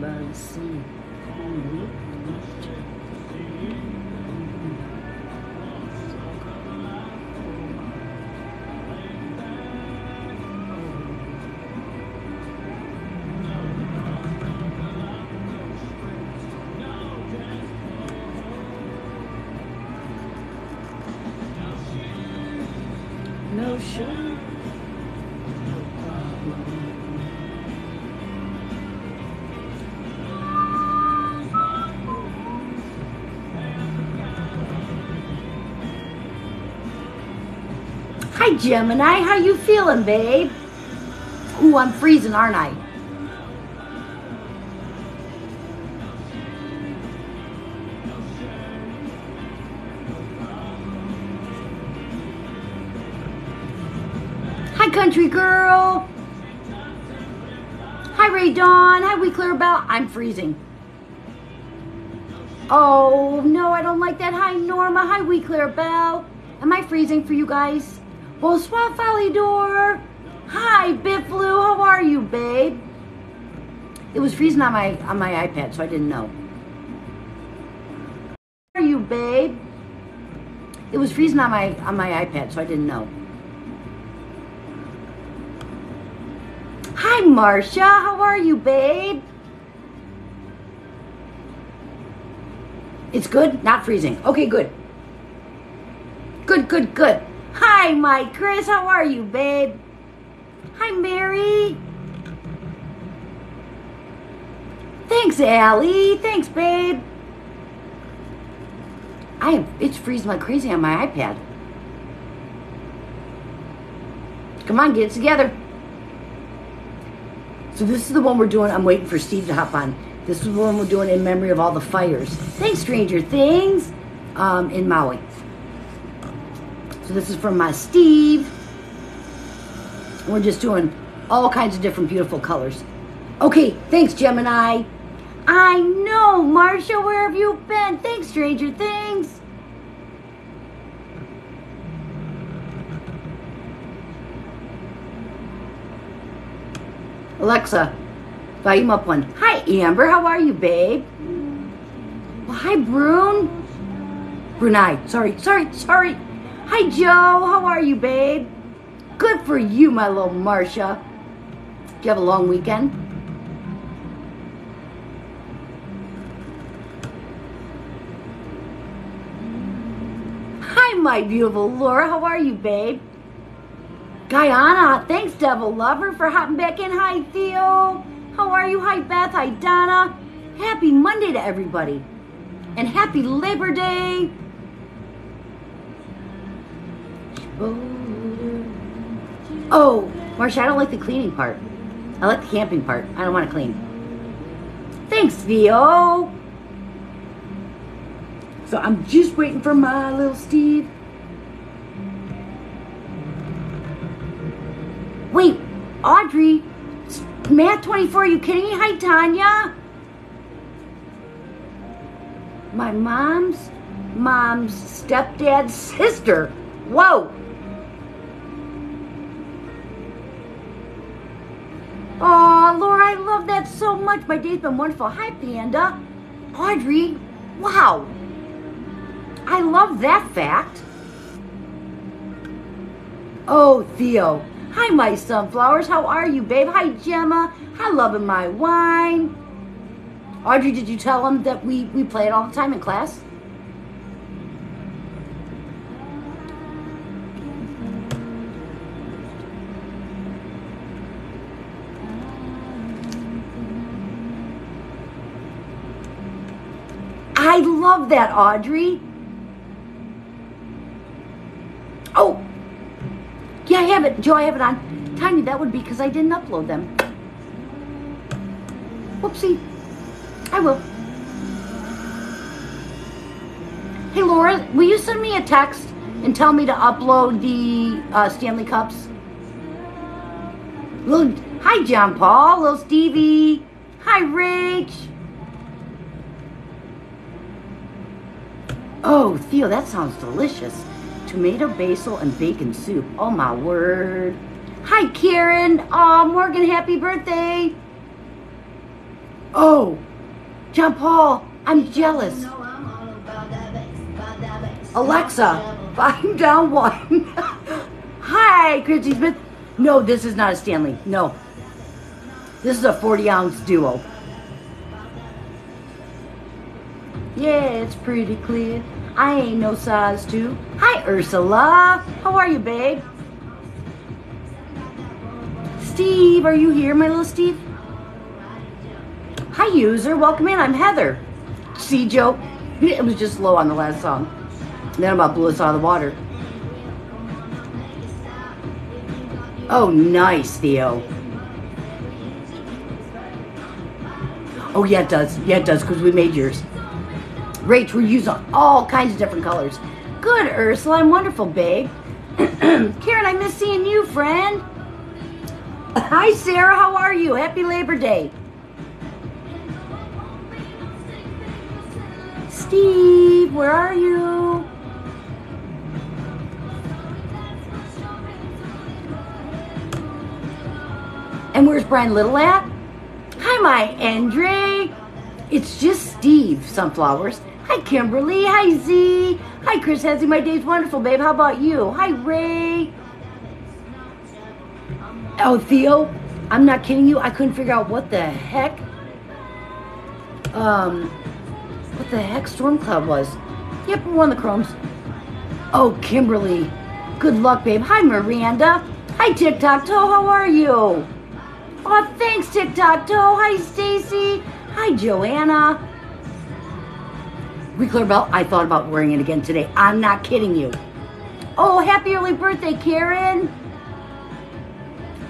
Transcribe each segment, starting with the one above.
down by the Gemini, how you feeling, babe? Ooh, I'm freezing, aren't I? Hi, country girl. Hi, Ray Dawn. Hi, We Clear Bell. I'm freezing. Oh, no, I don't like that. Hi, Norma. Hi, We Clear Bell. Am I freezing for you guys? Bonsoir, Falidor. Hi, Biflu. How are you, babe? It was freezing on my on my iPad, so I didn't know. How are you, babe? It was freezing on my on my iPad, so I didn't know. Hi, Marcia. How are you, babe? It's good, not freezing. Okay, good. Good, good, good. Hi, Mike. Chris, how are you, babe? Hi, Mary. Thanks, Allie. Thanks, babe. I am, it's freezing like crazy on my iPad. Come on, get it together. So this is the one we're doing. I'm waiting for Steve to hop on. This is the one we're doing in memory of all the fires. Thanks, Stranger Things, um, in Maui. So this is from my Steve. We're just doing all kinds of different beautiful colors. Okay, thanks, Gemini. I know, Marcia, where have you been? Thanks, Stranger Things. Alexa, volume up one. Hi, Amber. How are you, babe? Well, hi, Brune. Brunei. Sorry, sorry, sorry. Hi, Joe. How are you, babe? Good for you, my little Marcia. Did you have a long weekend? Hi, my beautiful Laura. How are you, babe? Guyana. Thanks, Devil Lover, for hopping back in. Hi, Theo. How are you? Hi, Beth. Hi, Donna. Happy Monday to everybody. And happy Labor Day. Oh, Marsha, I don't like the cleaning part. I like the camping part. I don't want to clean. Thanks, Theo. So I'm just waiting for my little Steve. Wait, Audrey, Math 24, are you kidding me? Hi, Tanya. My mom's mom's stepdad's sister. Whoa. Oh, Laura, I love that so much. My day's been wonderful. Hi, Panda. Audrey, wow. I love that fact. Oh, Theo. Hi, my sunflowers. How are you, babe? Hi, Gemma. Hi, loving my wine. Audrey, did you tell them that we, we play it all the time in class? I love that, Audrey. Oh, yeah, I have it. Joe, I have it on. Tiny, that would be because I didn't upload them. Whoopsie. I will. Hey, Laura, will you send me a text and tell me to upload the uh, Stanley Cups? Little, hi, John Paul. Little Stevie. Hi, Rich. Oh, Theo, that sounds delicious. Tomato, basil, and bacon soup. Oh, my word. Hi, Karen. Oh, Morgan, happy birthday. Oh, John Paul, I'm jealous. Alexa, five down one. Hi, Christy Smith. No, this is not a Stanley. No. This is a 40 ounce duo. Yeah, it's pretty clear. I ain't no size two. Hi, Ursula. How are you, babe? Steve, are you here, my little Steve? Hi, user. Welcome in. I'm Heather. See, Joe? It was just low on the last song. Then about blew us out of the water. Oh, nice, Theo. Oh, yeah, it does. Yeah, it does, because we made yours. Rach, we're using all kinds of different colors. Good, Ursula. I'm wonderful, babe. Karen, I miss seeing you, friend. Hi, Sarah. How are you? Happy Labor Day. Steve, where are you? And where's Brian Little at? Hi, my Andre. It's just Steve Sunflowers. Hi, Kimberly. Hi, Z. Hi, Chris Hezzy. My day's wonderful, babe. How about you? Hi, Ray. Oh, Theo, I'm not kidding you. I couldn't figure out what the heck, um, what the heck Storm Cloud was. Yep, we won the Chromes. Oh, Kimberly. Good luck, babe. Hi, Miranda. Hi, TikTok Toe. How are you? Oh, thanks, TikTok Toe. Hi, Stacy. Hi, Joanna. Reclair belt. I thought about wearing it again today. I'm not kidding you. Oh, happy early birthday, Karen.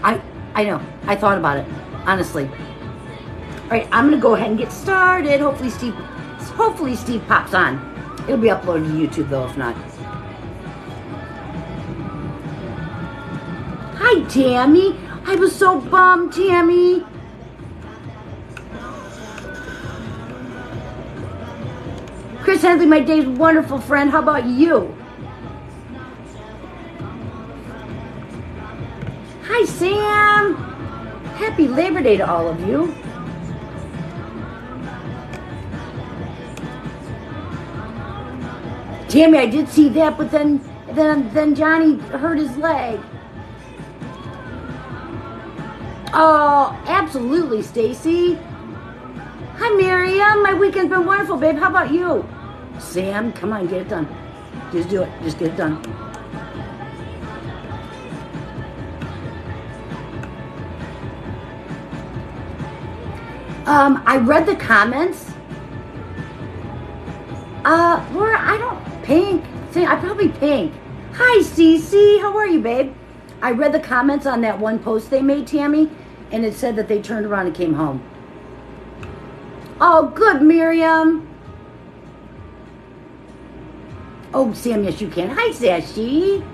I I know. I thought about it. Honestly. All right, I'm gonna go ahead and get started. Hopefully Steve hopefully Steve pops on. It'll be uploaded to YouTube though if not. Hi Tammy. I was so bummed, Tammy. Chris Hensley, my day's wonderful friend. How about you? Hi, Sam. Happy Labor Day to all of you. Tammy, I did see that, but then then then Johnny hurt his leg. Oh, absolutely, Stacy. Hi, Miriam. My weekend's been wonderful, babe. How about you? Sam, come on, get it done. Just do it. Just get it done. Um, I read the comments. Uh, Laura, I don't pink. See, I probably pink. Hi, Cece. How are you, babe? I read the comments on that one post they made, Tammy, and it said that they turned around and came home. Oh, good, Miriam. Oh, Sam, yes, you can. Hi, Sashi.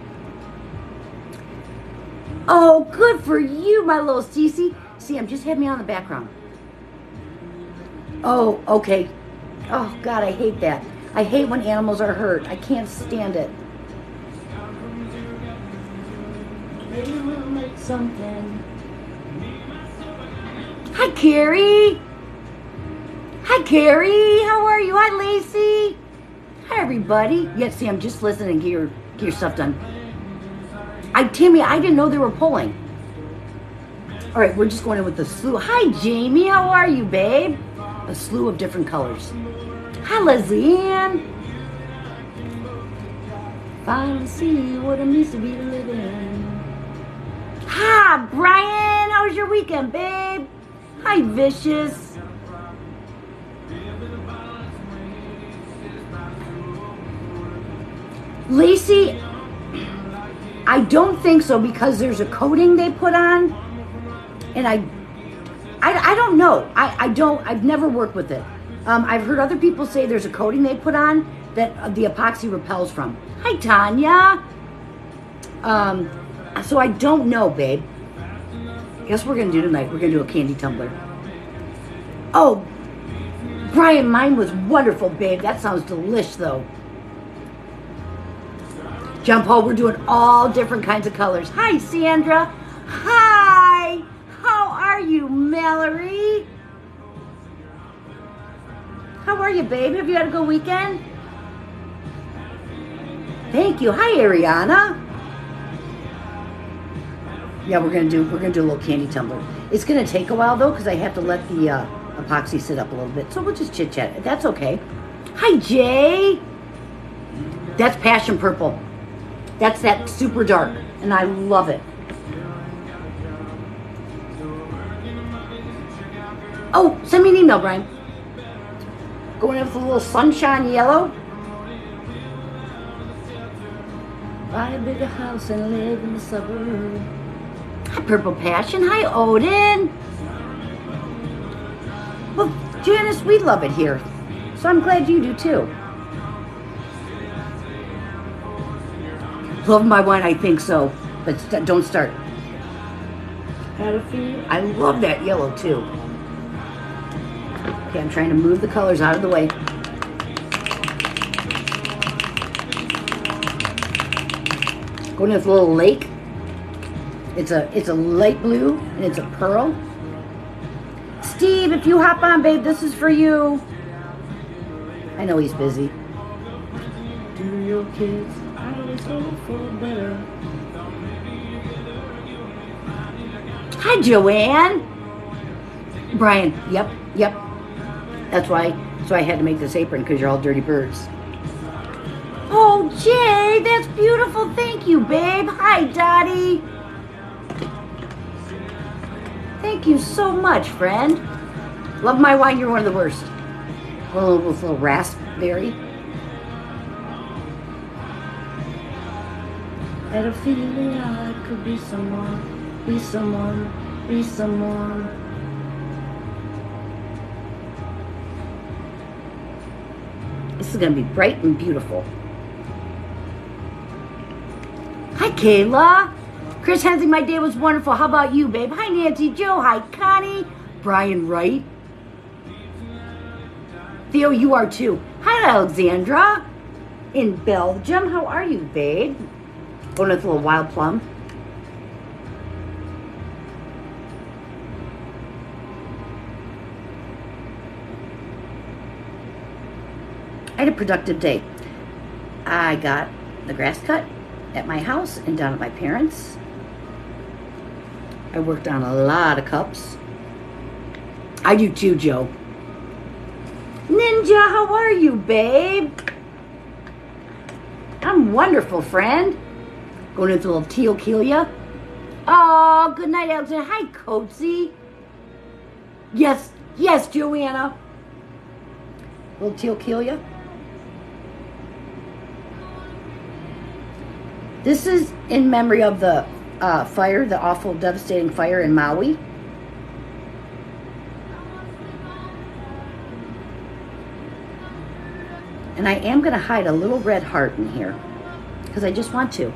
Oh, good for you, my little Cece. Sam, just have me on the background. Oh, okay. Oh, God, I hate that. I hate when animals are hurt. I can't stand it. Maybe we'll make something. Hi, Carrie. Hi, Carrie. How are you? Hi, Lacey. Hi, everybody. Yes, Sam, just listen and get your, get your stuff done. I, Timmy, I didn't know they were pulling. All right, we're just going in with the slew. Hi, Jamie. How are you, babe? A slew of different colors. Hi, Leslie Ann. Finally see what it means to be living. Hi, Brian. How was your weekend, babe? Hi, Vicious. Lacey, I don't think so because there's a coating they put on, and I, I, I don't know. I, I don't. I've never worked with it. Um, I've heard other people say there's a coating they put on that the epoxy repels from. Hi, Tanya. Um, so I don't know, babe. Guess we're gonna do tonight? We're gonna do a candy tumbler. Oh, Brian, mine was wonderful, babe. That sounds delish, though. John Paul, we're doing all different kinds of colors. Hi, Sandra. Hi. How are you, Mallory? How are you, babe? Have you had a good weekend? Thank you. Hi, Ariana. Yeah, we're gonna do we're gonna do a little candy tumbler. It's gonna take a while though because I have to let the uh, epoxy sit up a little bit. So we'll just chit chat. That's okay. Hi, Jay. That's passion purple. That's that super dark, and I love it. Oh, send me an email, Brian. Going in with a little sunshine yellow. Buy a bigger house and live in the suburb. Hi, Purple Passion. Hi, Odin. Well, Janice, we love it here. So I'm glad you do too. Love my wine, I think so. But st- don't start. I love that yellow too. Okay, I'm trying to move the colors out of the way. Going to this little lake. It's a it's a light blue and it's a pearl. Steve, if you hop on, babe, this is for you. I know he's busy. Do your kids Hi, Joanne. Brian, yep, yep. That's why, that's why I had to make this apron because you're all dirty birds. Oh, Jay, that's beautiful. Thank you, babe. Hi, Dottie. Thank you so much, friend. Love my wine. You're one of the worst. A little, a little raspberry. Had a feeling I could be someone, be someone, be someone. This is going to be bright and beautiful. Hi, Kayla. Chris Hensley, my day was wonderful. How about you, babe? Hi, Nancy Joe. Hi, Connie. Brian Wright. Theo, you are too. Hi, Alexandra. In Belgium. How are you, babe? Going with a little wild plum. I had a productive day. I got the grass cut at my house and down at my parents'. I worked on a lot of cups. I do too, Joe. Ninja, how are you, babe? I'm wonderful, friend. Going into a little teal kelia. Oh, good night, Alexander. Hi, Coatsy. Yes, yes, Joanna. Little teal kelia. This is in memory of the uh, fire, the awful, devastating fire in Maui. And I am going to hide a little red heart in here because I just want to.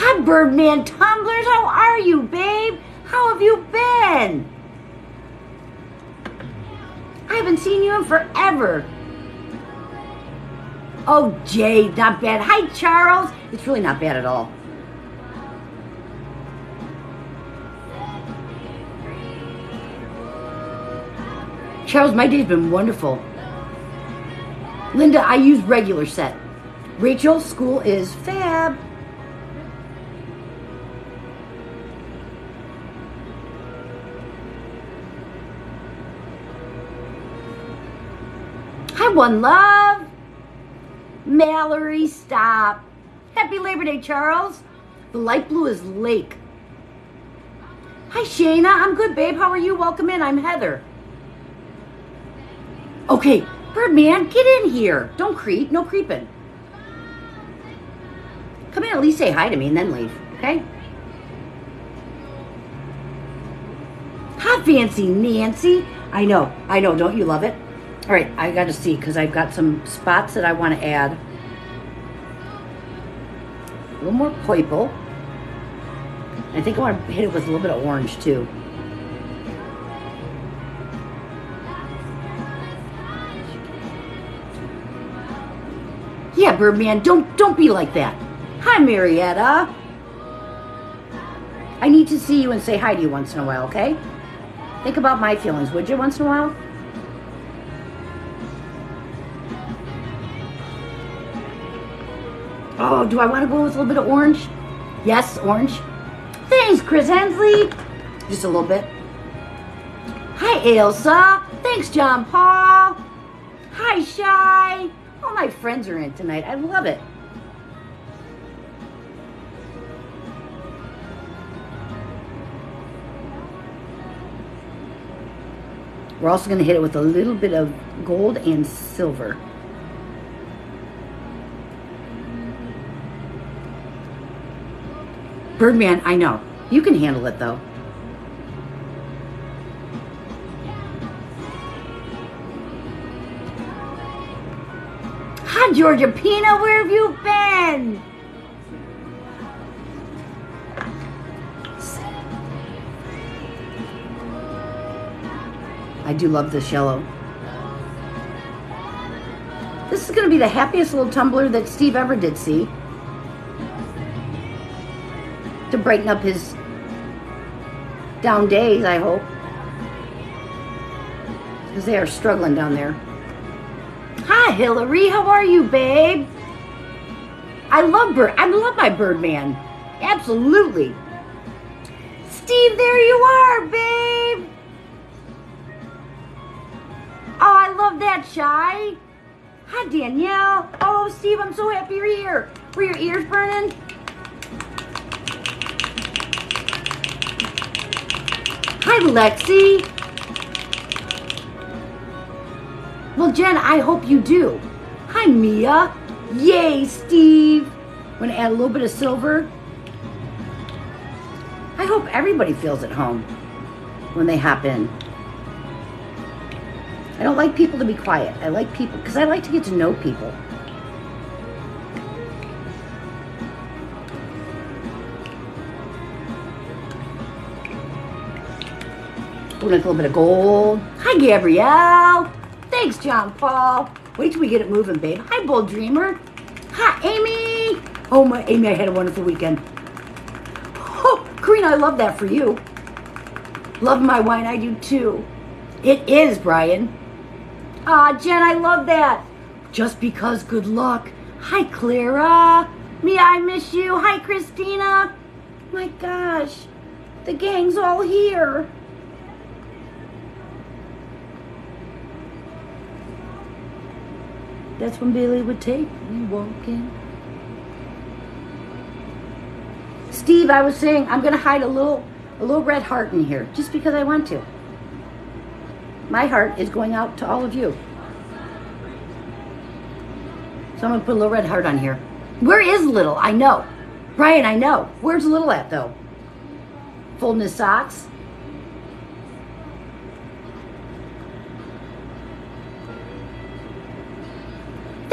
Hi, Birdman Tumblers. How are you, babe? How have you been? I haven't seen you in forever. Oh, Jay, not bad. Hi, Charles. It's really not bad at all. Charles, my day's been wonderful. Linda, I use regular set. Rachel, school is fab. One Love. Mallory, stop. Happy Labor Day, Charles. The light blue is lake. Hi, Shayna. I'm good, babe. How are you? Welcome in. I'm Heather. Okay, Birdman, get in here. Don't creep. No creeping. Come in, at least say hi to me and then leave, okay? Hi, Fancy Nancy. I know, I know. Don't you love it? All right, I got to see because I've got some spots that I want to add. A little more purple. I think I want to hit it with a little bit of orange too. Yeah, Birdman, don't don't be like that. Hi, Marietta. I need to see you and say hi to you once in a while, okay? Think about my feelings, would you, once in a while? Oh, do I want to go with a little bit of orange? Yes, orange. Thanks, Chris Hensley. Just a little bit. Hi, Ailsa. Thanks, John Paul. Hi, Shy. All my friends are in tonight. I love it. We're also going to hit it with a little bit of gold and silver. Birdman, I know. You can handle it though. Hi, Georgia Pina, where have you been? I do love this yellow. This is going to be the happiest little tumbler that Steve ever did see. To brighten up his down days, I hope. Because they are struggling down there. Hi, Hillary. How are you, babe? I love bird. I love my Birdman. Absolutely. Steve, there you are, babe. Oh, I love that, Shy. Hi, Danielle. Oh, Steve, I'm so happy you're here. Were your ears burning? Hi, Lexi. Well, Jen, I hope you do. Hi, Mia. Yay, Steve. Want to add a little bit of silver? I hope everybody feels at home when they hop in. I don't like people to be quiet. I like people because I like to get to know people. With a little bit of gold. Hi, Gabrielle. Thanks, John Paul. Wait till we get it moving, babe. Hi, Bold Dreamer. Hi, Amy. Oh, my Amy, I had a wonderful weekend. Oh, Karina, I love that for you. Love my wine, I do too. It is, Brian. Ah, Jen, I love that. Just because good luck. Hi, Clara. Me, I miss you. Hi, Christina. My gosh, the gang's all here. That's when Billy would take me walking. Steve, I was saying I'm gonna hide a little a little red heart in here just because I want to. My heart is going out to all of you. So I'm gonna put a little red heart on here. Where is Little? I know. Brian, I know. Where's Little at though? Folding his socks.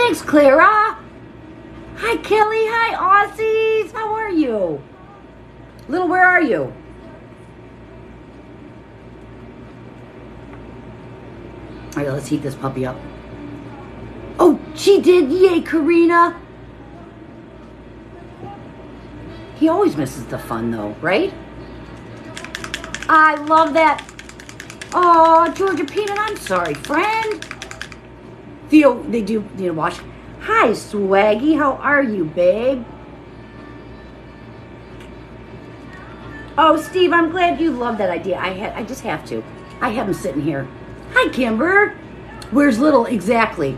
Thanks, Clara. Hi, Kelly. Hi, Aussies. How are you? Little, where are you? All right, let's heat this puppy up. Oh, she did. Yay, Karina. He always misses the fun, though, right? I love that. Oh, Georgia Peanut, I'm sorry, friend. Theo, they do to wash. Hi, Swaggy. How are you, babe? Oh, Steve, I'm glad you love that idea. I had, I just have to. I have him sitting here. Hi, Kimber. Where's Little exactly?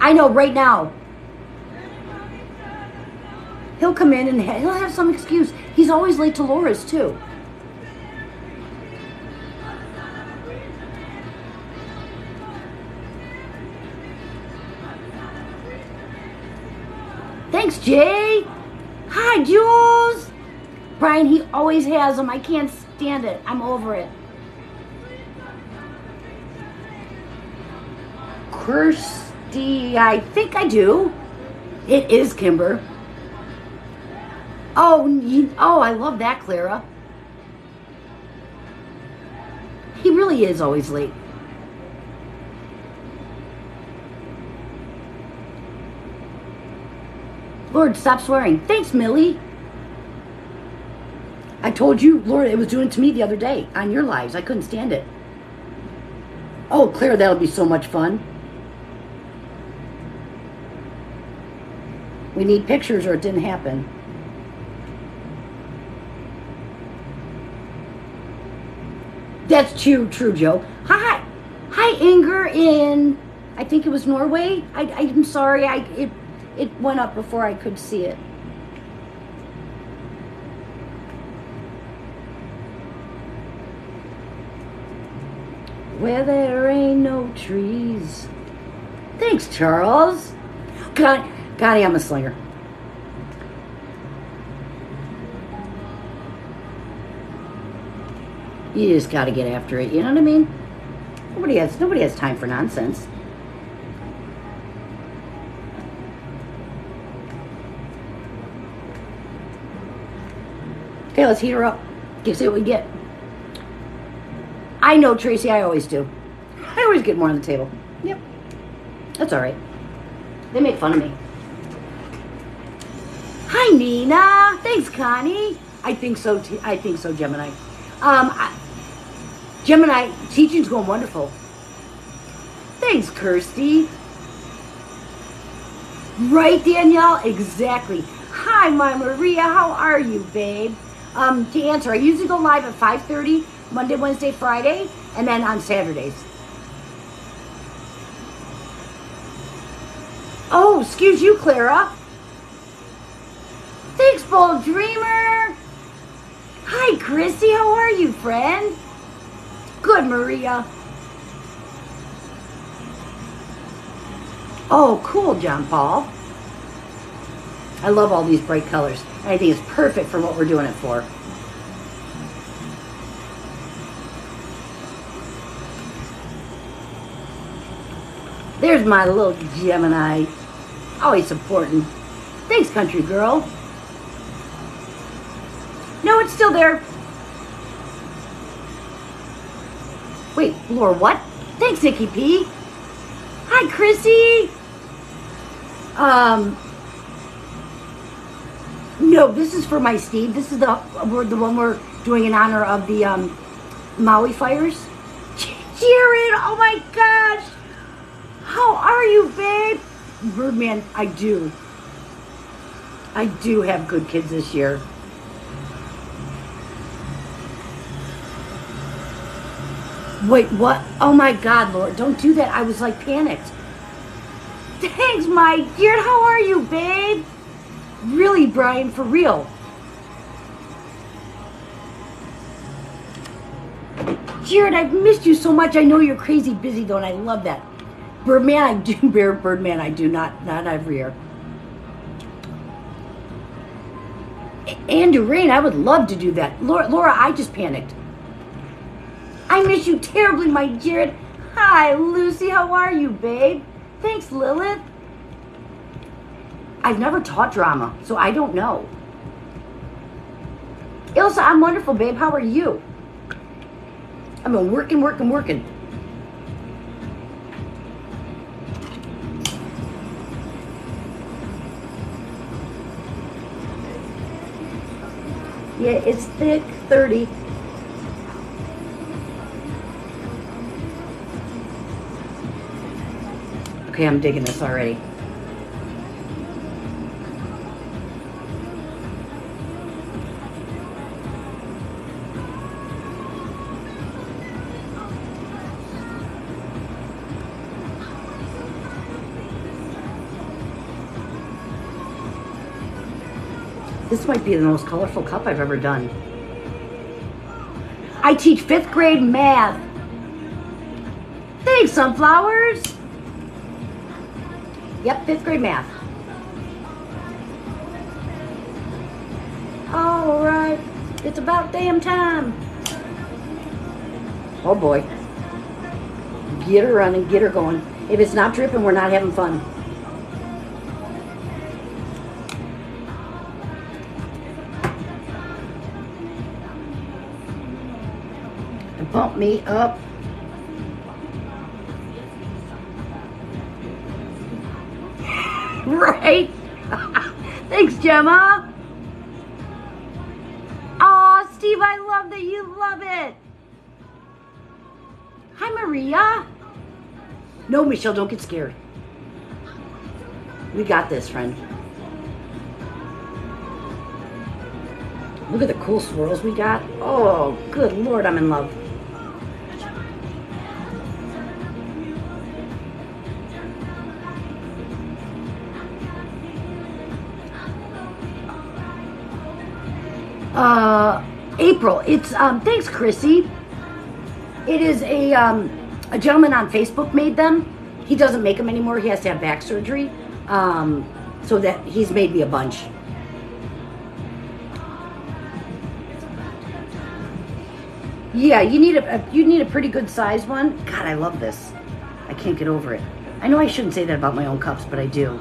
I know right now. He'll come in and he'll have some excuse. He's always late to Laura's too. Thanks, Jay. Hi, Jules. Brian, he always has them. I can't stand it. I'm over it. Kirsty, I think I do. It is Kimber. Oh, oh, I love that, Clara. He really is always late. Laura, stop swearing. Thanks, Millie. I told you, Laura, it was doing it to me the other day on your lives. I couldn't stand it. Oh, Claire, that'll be so much fun. We need pictures or it didn't happen. That's true, true, Joe. Hi, hi, Inger in, I think it was Norway. I, I'm sorry, I it it went up before I could see it. Where there ain't no trees. Thanks, Charles. God, God, I'm a slinger. You just got to get after it. You know what I mean? Nobody has nobody has time for nonsense. Okay, let's heat her up. Let's see what we get. I know, Tracy, I always do. I always get more on the table. Yep. That's all right. They make fun of me. Hi, Nina. Thanks, Connie. I think so. T- I think so, Gemini. Um, I, Gemini, teaching's going wonderful. Thanks, Kirsty. Right, Danielle? Exactly. Hi, my Maria. How are you, babe? Um, to answer, I usually go live at 5.30, Monday, Wednesday, Friday, and then on Saturdays. Oh, excuse you, Clara. Thanks, Bold Dreamer. Hi, Chrissy. How are you, friend? Good, Maria. Oh, cool, John Paul. I love all these bright colors. I think it's perfect for what we're doing it for. There's my little Gemini. Always supporting. Thanks, country girl. No, it's still there. Wait, Laura, what? Thanks, Nikki P. Hi, Chrissy. Um, no, this is for my Steve. This is the the one we're doing in honor of the um, Maui fires. Jared, oh my gosh. How are you, babe? Birdman, I do. I do have good kids this year. Wait, what? Oh my God, Laura, don't do that. I was like panicked. Thanks, my dear. How are you, babe? Really, Brian, for real. Jared, I've missed you so much. I know you're crazy busy though, and I love that. Birdman, I do. Bear Birdman, I do not. Not every year. Andrew Rain, I would love to do that. Laura, Laura, I just panicked. I miss you terribly, my Jared. Hi, Lucy. How are you, babe? Thanks, Lilith. I've never taught drama, so I don't know. Ilsa, I'm wonderful, babe. How are you? I've been working, working, working. Yeah, it's thick, 30. Okay, I'm digging this already. This might be the most colorful cup I've ever done. I teach fifth grade math. Thanks, sunflowers. Yep, fifth grade math. All right, it's about damn time. Oh boy. Get her running, get her going. If it's not dripping, we're not having fun. bump me up. right? Thanks, Gemma. Aw, Steve, I love that you love it. Hi, Maria. No, Michelle, don't get scared. We got this, friend. Look at the cool swirls we got. Oh, good lord, I'm in love. Uh, April. It's um, thanks, Chrissy. It is a um, a gentleman on Facebook made them. He doesn't make them anymore. He has to have back surgery. Um, so that he's made me a bunch. Yeah, you need a, a you need a pretty good size one. God, I love this. I can't get over it. I know I shouldn't say that about my own cups, but I do.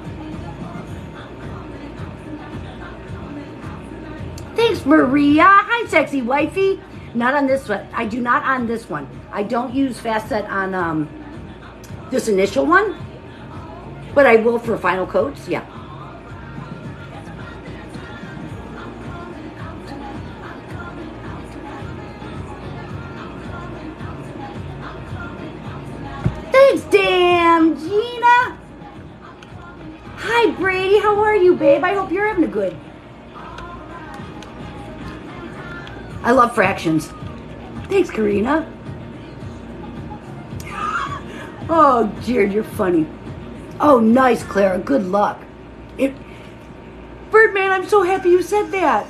Maria. Hi, sexy wifey. Not on this one. I do not on this one. I don't use fast set on um, this initial one, but I will for final coats. Yeah. Thanks, damn, Gina. Hi, Brady. How are you, babe? I hope you're having a good. I love fractions. Thanks, Karina. Oh, Jared, you're funny. Oh, nice, Clara. Good luck. It, Birdman, I'm so happy you said that.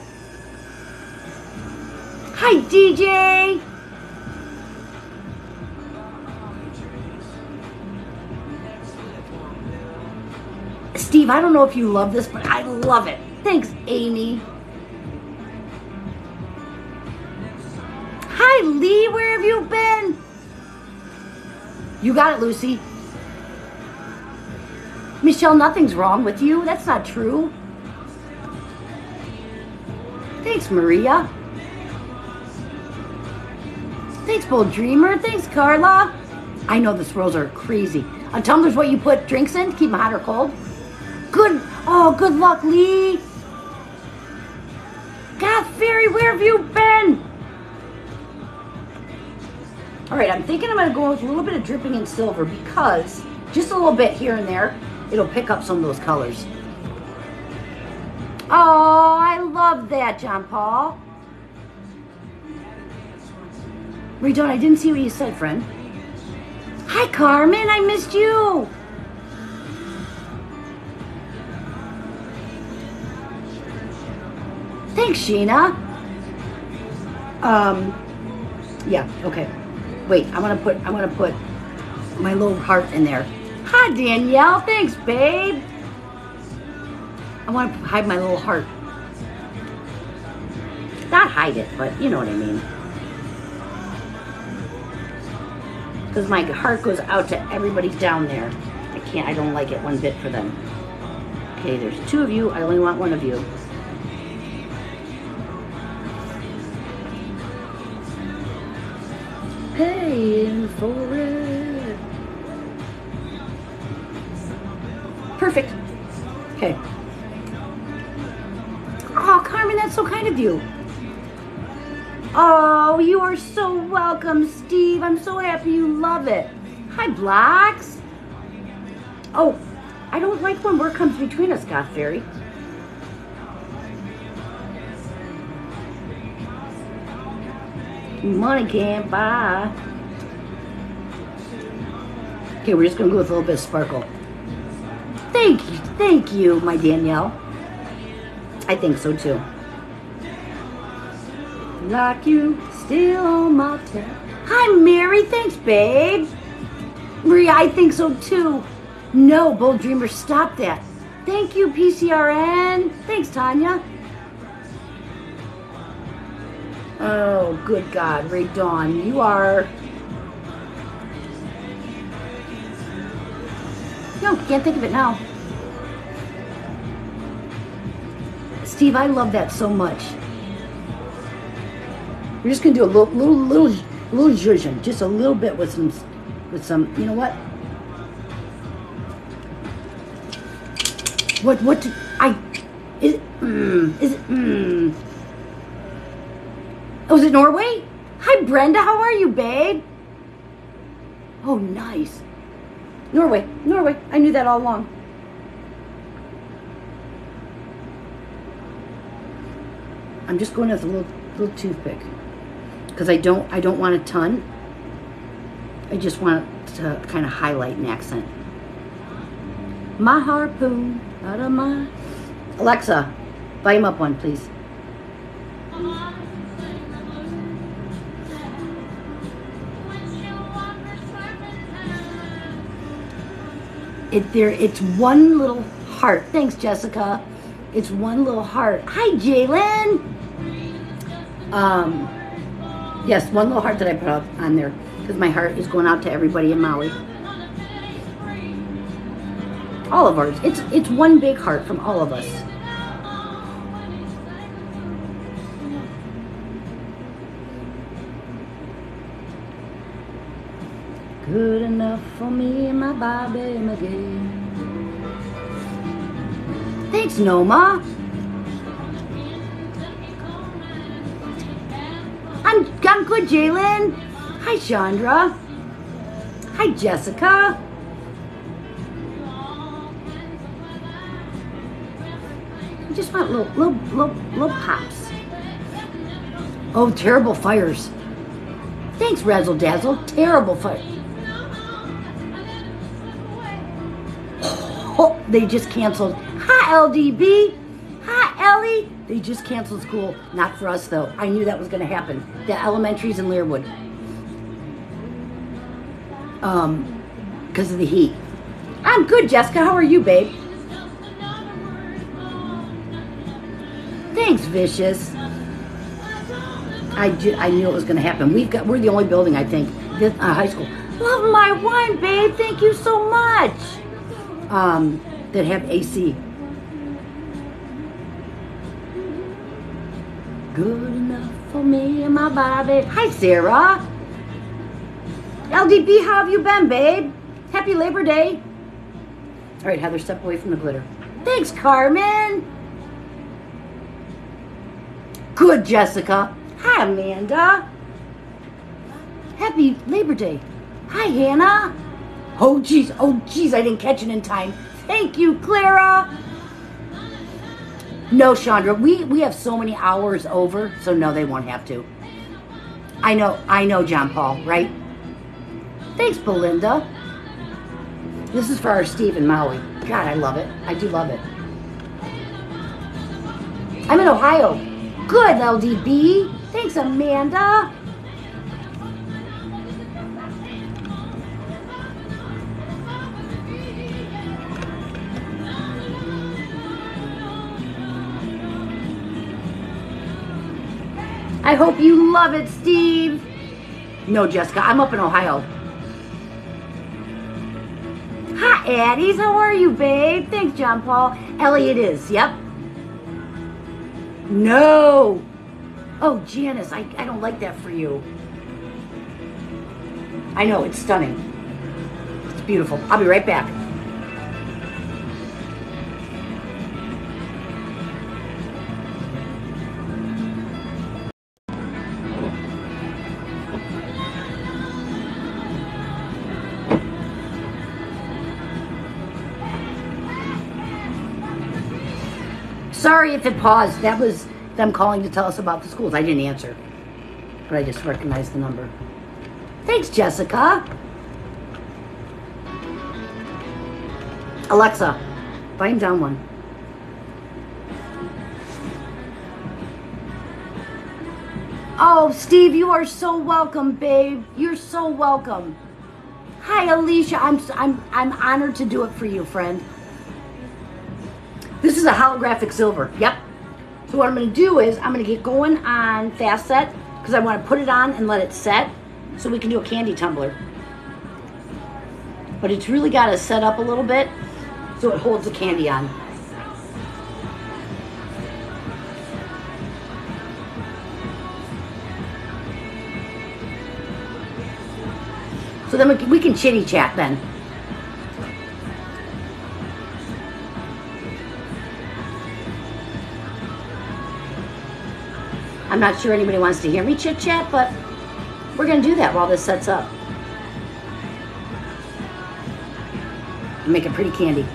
Hi, DJ. Steve, I don't know if you love this, but I love it. Thanks, Amy. Lee. Where have you been? You got it, Lucy. Michelle, nothing's wrong with you. That's not true. Thanks, Maria. Thanks, Bold Dreamer. Thanks, Carla. I know the swirls are crazy. Uh, A tumbler's what you put drinks in to keep them hot or cold. Good. Oh, good luck, Lee. God, Fairy, where have you been? All right, I'm thinking I'm going to go with a little bit of dripping in silver because just a little bit here and there, it'll pick up some of those colors. Oh, I love that, John Paul. Ray Dawn, I didn't see what you said, friend. Hi, Carmen. I missed you. Thanks, Sheena. Um, yeah, okay. Wait, I want to put, I want to put my little heart in there. Hi, Danielle. Thanks, babe. I want to hide my little heart. Not hide it, but you know what I mean. Because my heart goes out to everybody down there. I can't, I don't like it one bit for them. Okay, there's two of you. I only want one of you. Paying for it. Perfect. Okay. Oh, Carmen, that's so kind of you. Oh, you are so welcome, Steve. I'm so happy you love it. Hi, Blacks. Oh, I don't like when work comes between us, Goth Fairy. Money can't buy. Okay, we're just gonna go with a little bit of sparkle. Thank you, thank you, my Danielle. I think so too. Like you still on my tap. Hi, Mary. Thanks, babe. Maria, I think so too. No, Bold Dreamer, stop that. Thank you, PCRN. Thanks, Tanya. Oh, good God, Ray Dawn, you are. No, can't think of it now. Steve, I love that so much. We're just gonna do a little, little, little, little zhuzhin, just a little bit with some, with some. You know what? What? What? Do, I is? Mm, is it? Mm, Oh, is it Norway? Hi, Brenda. How are you, babe? Oh, nice. Norway, Norway. I knew that all along. I'm just going with a little little toothpick because I don't I don't want a ton. I just want to kind of highlight an accent. My harpoon out of my Alexa, volume up one, please. It there it's one little heart. Thanks, Jessica. It's one little heart. Hi, Jalen. Um, yes, one little heart that I put up on there because my heart is going out to everybody in Maui. All of ours. It's it's one big heart from all of us. Good enough for me and my Bobby McGee. Thanks, Noma. I'm, I'm good, Jalen. Hi, Chandra. Hi, Jessica. I just want little, little, little, little pops. Oh, terrible fires. Thanks, Razzle Dazzle. Terrible fire. Oh, they just canceled. Hi, LDB. Hi, Ellie. They just canceled school. Not for us, though. I knew that was going to happen. The elementaries in Learwood. Um, because of the heat. I'm good, Jessica. How are you, babe? Thanks, Vicious. I, ju- I knew it was going to happen. We've got we're the only building I think this uh, high school. Love my wine, babe. Thank you so much. Um, that have AC. Good enough for me and my Bobby. Hi, Sarah. LDB, how have you been, babe? Happy Labor Day. All right, Heather, step away from the glitter. Thanks, Carmen. Good, Jessica. Hi, Amanda. Happy Labor Day. Hi, Hannah. Oh, jeez. Oh, jeez, I didn't catch it in time. Thank you, Clara. No, Chandra, we, we have so many hours over, so no, they won't have to. I know, I know, John Paul, right? Thanks, Belinda. This is for our Steve in Maui. God, I love it. I do love it. I'm in Ohio. Good, LDB. Thanks, Amanda. I hope you love it, Steve. No, Jessica, I'm up in Ohio. Hi, Addies. How are you, babe? Thanks, John Paul. Ellie, it is. Yep. No. Oh, Janice, I, I don't like that for you. I know, it's stunning. It's beautiful. I'll be right back. Sorry if it paused. That was them calling to tell us about the schools. I didn't answer, but I just recognized the number. Thanks, Jessica. Alexa, volume down one. Oh, Steve, you are so welcome, babe. You're so welcome. Hi, Alicia. I'm I'm I'm honored to do it for you, friend. This is a holographic silver. Yep. So what I'm going to do is I'm going to get going on fast set because I want to put it on and let it set so we can do a candy tumbler. But it's really got to set up a little bit so it holds the candy on. So then we can, we can chitty chat then. I'm not sure anybody wants to hear me chit chat, but we're going to do that while this sets up. Make a pretty candy.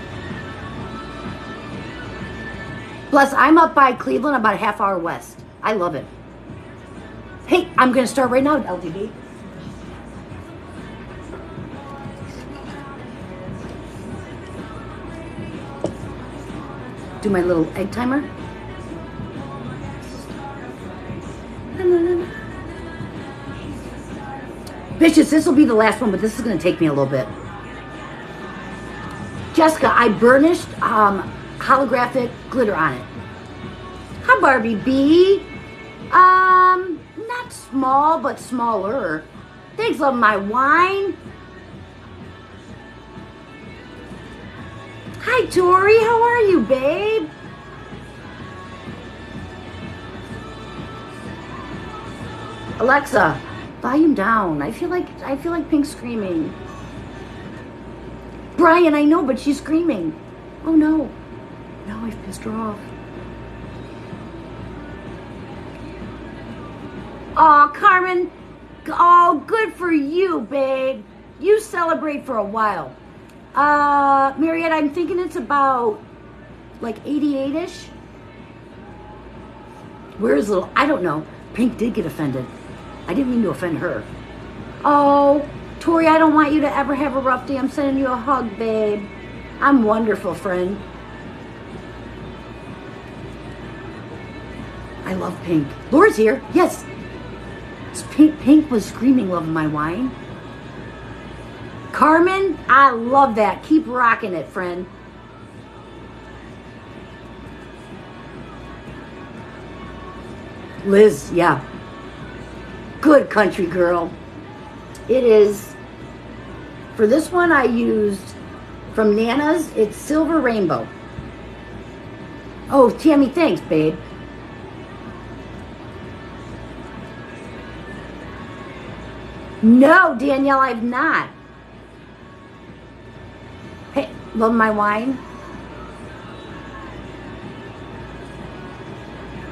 Plus, I'm up by Cleveland, about a half hour west. I love it. Hey, I'm going to start right now, LDB. Do my little egg timer. Bitches, this will be the last one, but this is going to take me a little bit. Jessica, I burnished um, holographic glitter on it. Hi, Barbie B. Um, not small, but smaller. Thanks, love my wine. Hi, Tori. How are you, babe? Alexa, volume down. I feel like I feel like Pink screaming. Brian, I know, but she's screaming. Oh no. Now I've pissed her off. Oh, Carmen. Oh, good for you, babe. You celebrate for a while. Uh, Mariette, I'm thinking it's about like 88-ish. Where is little? I don't know. Pink did get offended. I didn't mean to offend her. Oh, Tori, I don't want you to ever have a rough day. I'm sending you a hug, babe. I'm wonderful, friend. I love Pink. Laura's here. Yes. Pink, Pink was screaming, love my wine. Carmen, I love that. Keep rocking it, friend. Liz, yeah. Good country girl. It is for this one, I used from Nana's, it's Silver Rainbow. Oh, Tammy, thanks, babe. No, Danielle, I've not. Hey, love my wine?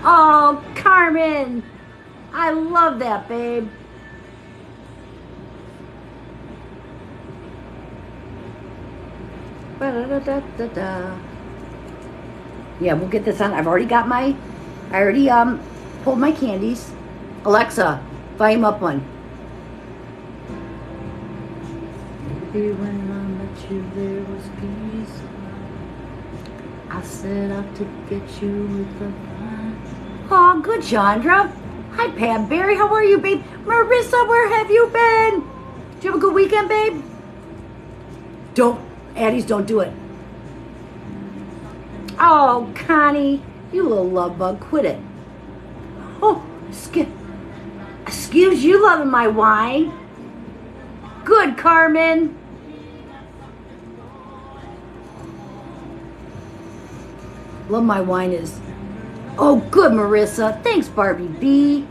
Oh, Carmen! I love that, babe. Yeah, we'll get this on. I've already got my, I already um pulled my candies. Alexa, volume up one. when I met you, there was peace. I set out to get you with the fun. Oh, good, Chandra. Hi, Pam Barry. How are you, babe? Marissa, where have you been? Did you have a good weekend, babe? Don't Addies don't do it. Oh, Connie, you little love bug, quit it. Oh, excuse you loving my wine. Good, Carmen. Love my wine is. Oh, good, Marissa. Thanks, Barbie B.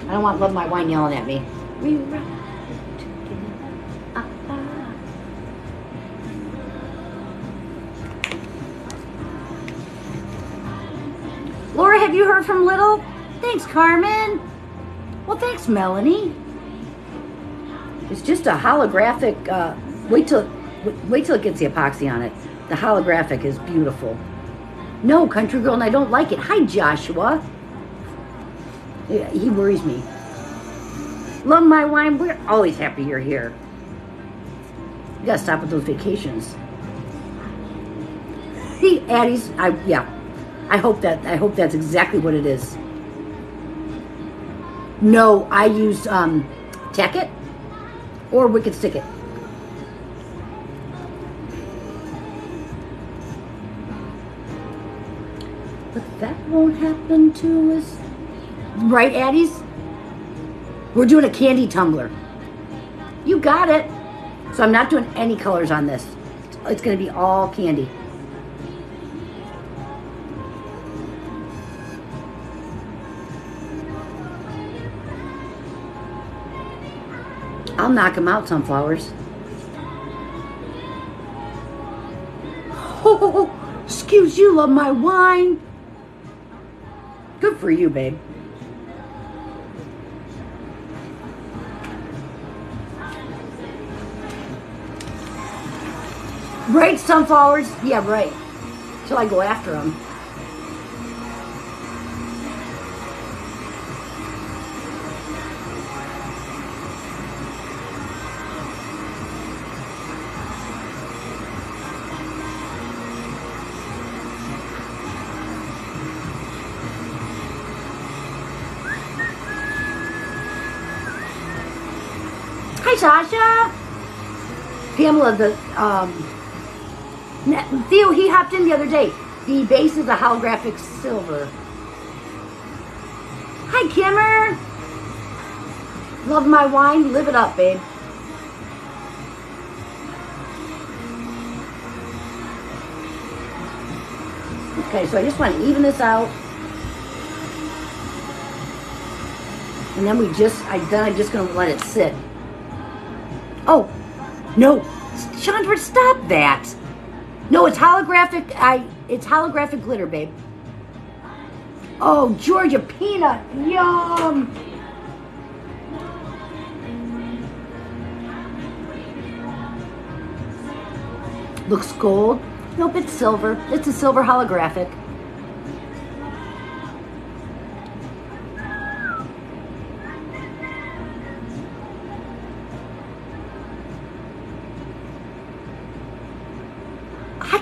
I don't want love my wine yelling at me. We Laura, have you heard from Little? Thanks, Carmen. Well, thanks, Melanie. It's just a holographic. Uh, wait till wait till it gets the epoxy on it. The holographic is beautiful. No, country girl, and I don't like it. Hi, Joshua. Yeah, he worries me. Love my wine. We're always happy you're here. You gotta stop with those vacations. Hey, Addie's. I yeah. I hope that I hope that's exactly what it is. No, I use um, Tack It or Wicked Stick It. That won't happen to us. Right, Addie's? We're doing a candy tumbler. You got it. So I'm not doing any colors on this. It's going to be all candy. I'll knock them out, sunflowers. Oh, excuse you, love my wine. For you, babe. Right, sunflowers? Yeah, right. till I go after them. Pamela, the um, Theo, he hopped in the other day. The base is a holographic silver. Hi, Kimmer. Love my wine. Live it up, babe. Okay, so I just want to even this out. And then we just, I then I'm just going to let it sit. Oh, no. Chandra, stop that. No, it's holographic. I it's holographic glitter, babe. Oh, Georgia peanut. Yum. Looks gold. Nope, it's silver. It's a silver holographic.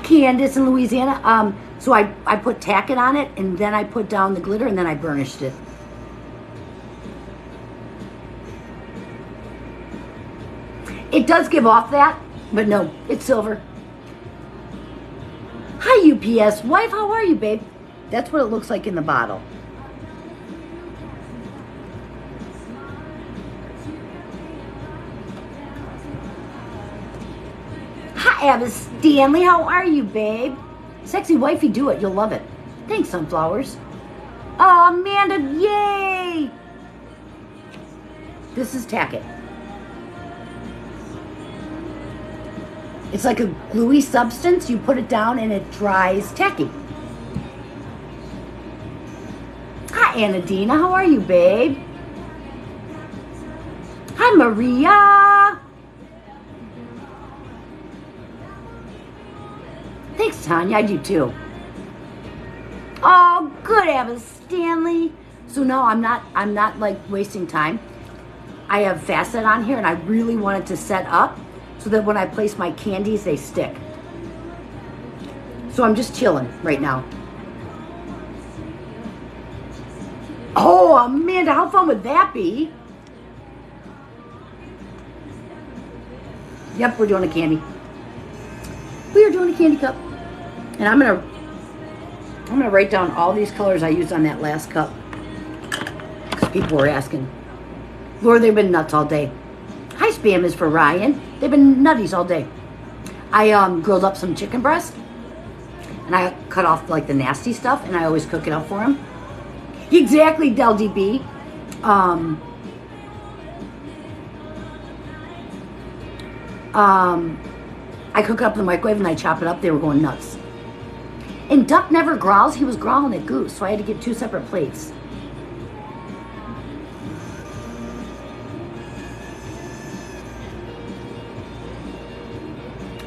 Candace in Louisiana. Um, so I, I put Tack It on it and then I put down the glitter and then I burnished it. It does give off that, but no, it's silver. Hi, UPS wife. How are you, babe? That's what it looks like in the bottle. Abba Stanley, how are you, babe? Sexy wifey, do it. You'll love it. Thanks, sunflowers. Oh, Amanda, yay! This is Tack It. It's like a gluey substance. You put it down and it dries tacky. Hi, Anadina. How are you, babe? Hi, Maria. Thanks, Tanya. I do too. Oh, good, Ava Stanley. So no, I'm not. I'm not like wasting time. I have fast set on here, and I really wanted to set up so that when I place my candies, they stick. So I'm just chilling right now. Oh, Amanda, how fun would that be? Yep, we're doing a candy. We are doing a candy cup. And I'm gonna I'm gonna write down all these colors I used on that last cup. Because people were asking. Lord, they've been nuts all day. Hi spam is for Ryan. They've been nutties all day. I um, grilled up some chicken breast. And I cut off like the nasty stuff and I always cook it up for him. Exactly, Del DB. Um, um, I cook up in the microwave and I chop it up. They were going nuts. And Duck never growls. He was growling at Goose, so I had to get two separate plates.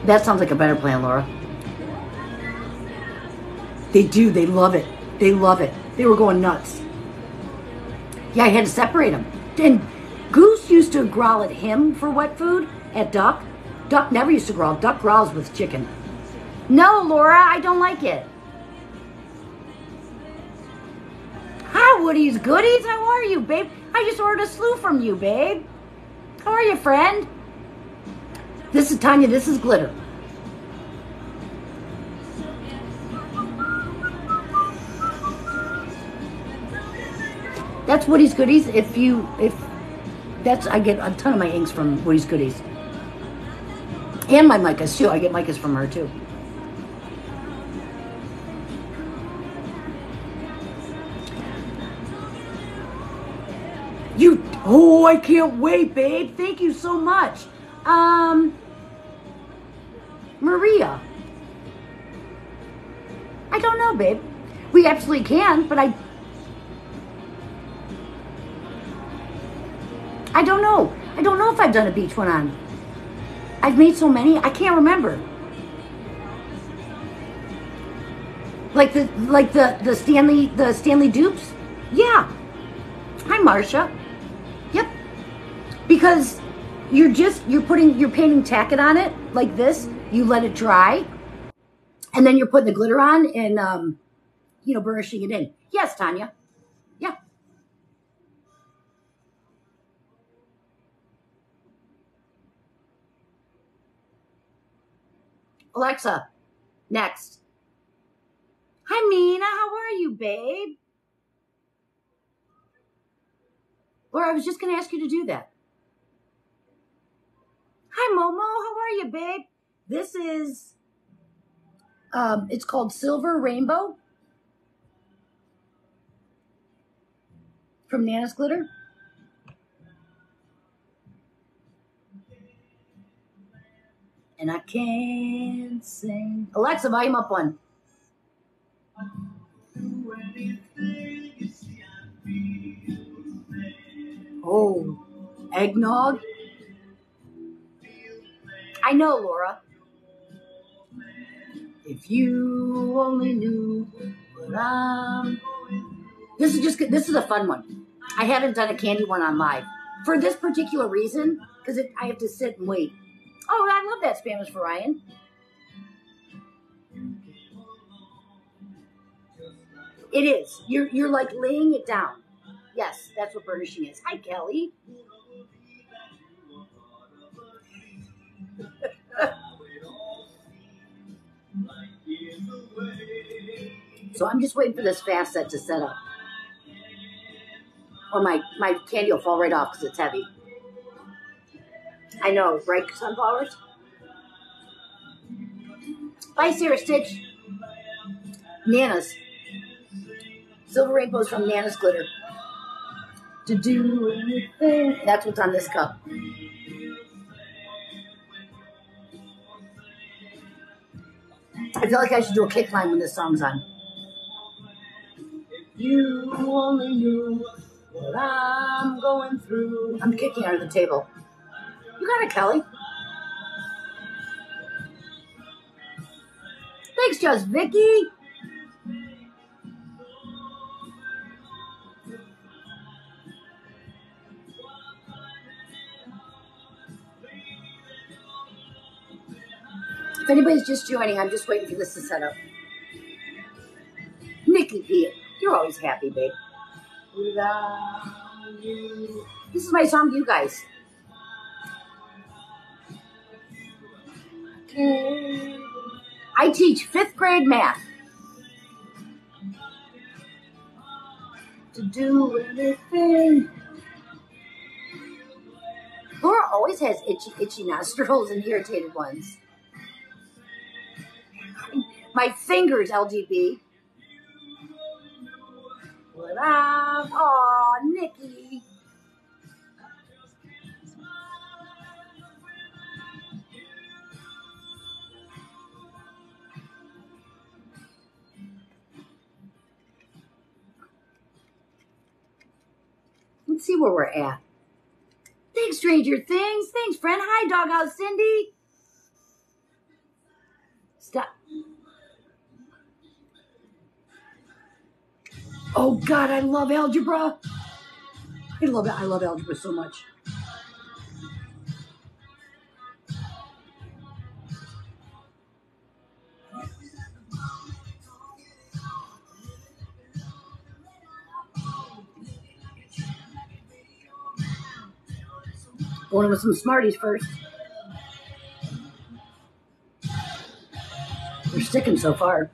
That sounds like a better plan, Laura. They do. They love it. They love it. They were going nuts. Yeah, I had to separate them. And Goose used to growl at him for wet food at Duck. Duck never used to growl. Duck growls with chicken. No, Laura, I don't like it. Hi, Woody's Goodies. How are you, babe? I just ordered a slew from you, babe. How are you, friend? This is Tanya. This is glitter. That's Woody's Goodies. If you, if that's, I get a ton of my inks from Woody's Goodies. And my micas too. I get micas from her too. You, oh, I can't wait, babe. Thank you so much. Um, Maria. I don't know, babe. We absolutely can, but I, I don't know. I don't know if I've done a beach one on. I've made so many, I can't remember. Like the like the the Stanley the Stanley dupes? Yeah. Hi Marcia. Because you're just you're putting you're painting Tack It on it like this. You let it dry, and then you're putting the glitter on and um, you know burnishing it in. Yes, Tanya. Yeah. Alexa, next. Hi, Mina. How are you, babe? Laura, I was just going to ask you to do that. Hi, Momo. How are you, babe? This is, um, it's called Silver Rainbow from Nana's Glitter. And I can't sing. Alexa, volume up one. Oh, eggnog? I know, Laura. If you only knew what I'm. This is just this is a fun one. I haven't done a candy one on live for this particular reason because I have to sit and wait. Oh, I love that Spanish for Ryan. It is. You're you're like laying it down. Yes, that's what burnishing is. Hi, Kelly. So I'm just waiting for this fast set to set up. Or my, my candy will fall right off because it's heavy. I know, right, sunflowers? Bye, Sarah Stitch. Nana's. Silver rainbows from Nana's Glitter. To do anything. That's what's on this cup. I feel like I should do a kick line when this song's on. You only knew what I'm going through. I'm kicking under the table. You got it, Kelly. Thanks, Just Vicky. If anybody's just joining, I'm just waiting for this to set up. Nikki P, you're always happy, babe. This is my song to you guys. I teach fifth grade math. To do anything. Laura always has itchy, itchy nostrils and irritated ones. My fingers, LGB. Aw, Nikki. Let's see where we're at. Thanks, Stranger Things. Thanks, friend. Hi, Doghouse Cindy. Stop. Oh God, I love algebra. I love it. I love algebra so much. Going with some Smarties first. They're sticking so far.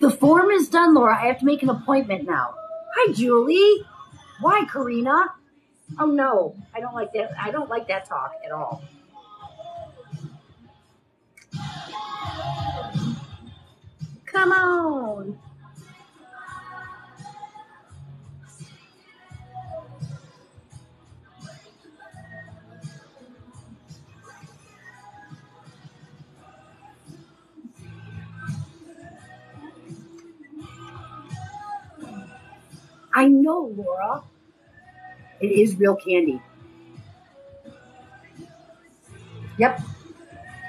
The form is done, Laura. I have to make an appointment now. Hi, Julie. Why, Karina? Oh no, I don't like that. I don't like that talk at all. Come on. I know, Laura. It is real candy. Yep.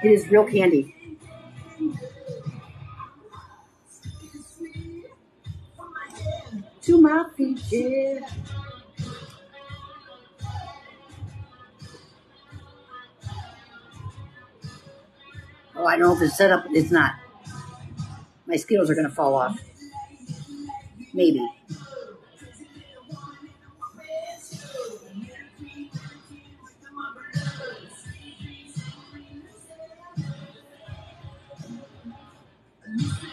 It is real candy. To my feet. Oh, I don't know if it's set up. It's not. My Skittles are going to fall off. Maybe.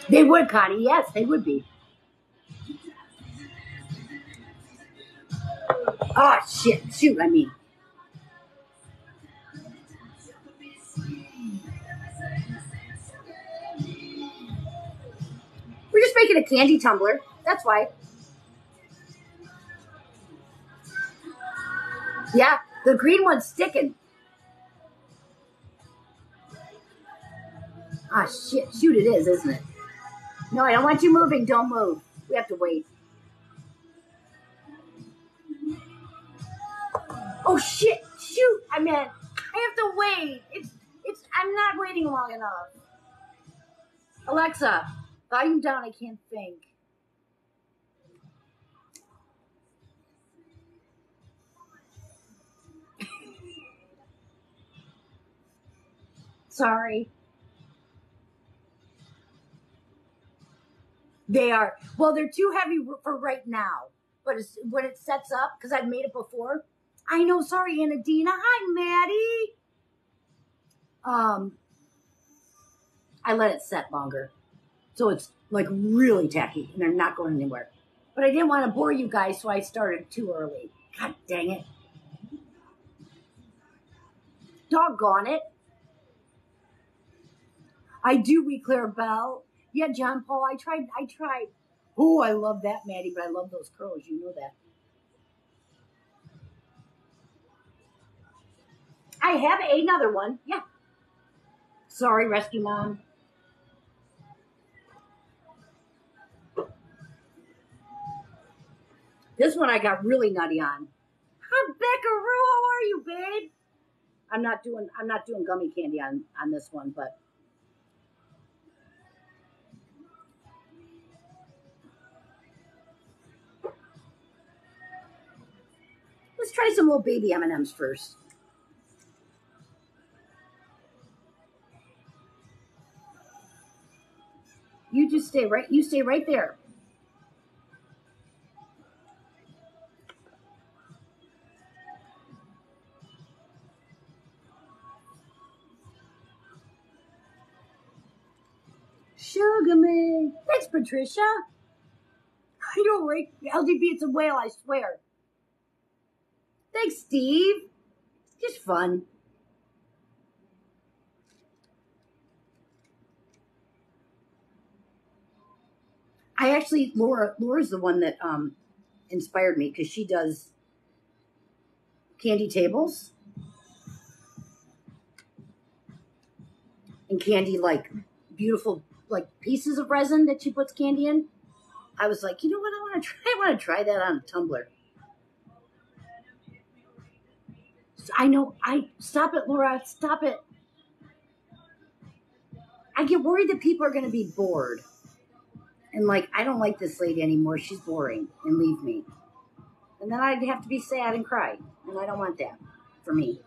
They would, Connie. Yes, they would be. Oh, shit. Shoot, I mean. We're just making a candy tumbler. That's why. Yeah, the green one's sticking. Ah, shit. Shoot, it is, isn't it? No, I don't want you moving. Don't move. We have to wait. Oh shit! Shoot! I mean, I have to wait. It's it's. I'm not waiting long enough. Alexa, volume down. I can't think. Sorry. They are well. They're too heavy for right now. But when it sets up, because I've made it before. I know. Sorry, Anna Dina. Hi, Maddie. Um, I let it set longer, so it's like really tacky, and they're not going anywhere. But I didn't want to bore you guys, so I started too early. God dang it! Doggone it! I do we Bell. Yeah, John Paul, I tried, I tried. Oh, I love that, Maddie, but I love those curls. You know that. I have another one. Yeah. Sorry, Rescue Mom. This one I got really nutty on. Hi, Beckaroo. How are you, babe? I'm not doing I'm not doing gummy candy on on this one, but Let's try some little baby M&Ms first. You just stay right, you stay right there. Sugar me. Thanks, Patricia. I don't rate LGB, it's a whale, I swear. Thanks, Steve. Just fun. I actually Laura Laura's the one that um inspired me because she does candy tables and candy like beautiful like pieces of resin that she puts candy in. I was like, you know what? I want to try. I want to try that on a tumbler. I know. I stop it, Laura. Stop it. I get worried that people are going to be bored. And like, I don't like this lady anymore. She's boring and leave me. And then I'd have to be sad and cry. And I don't want that for me.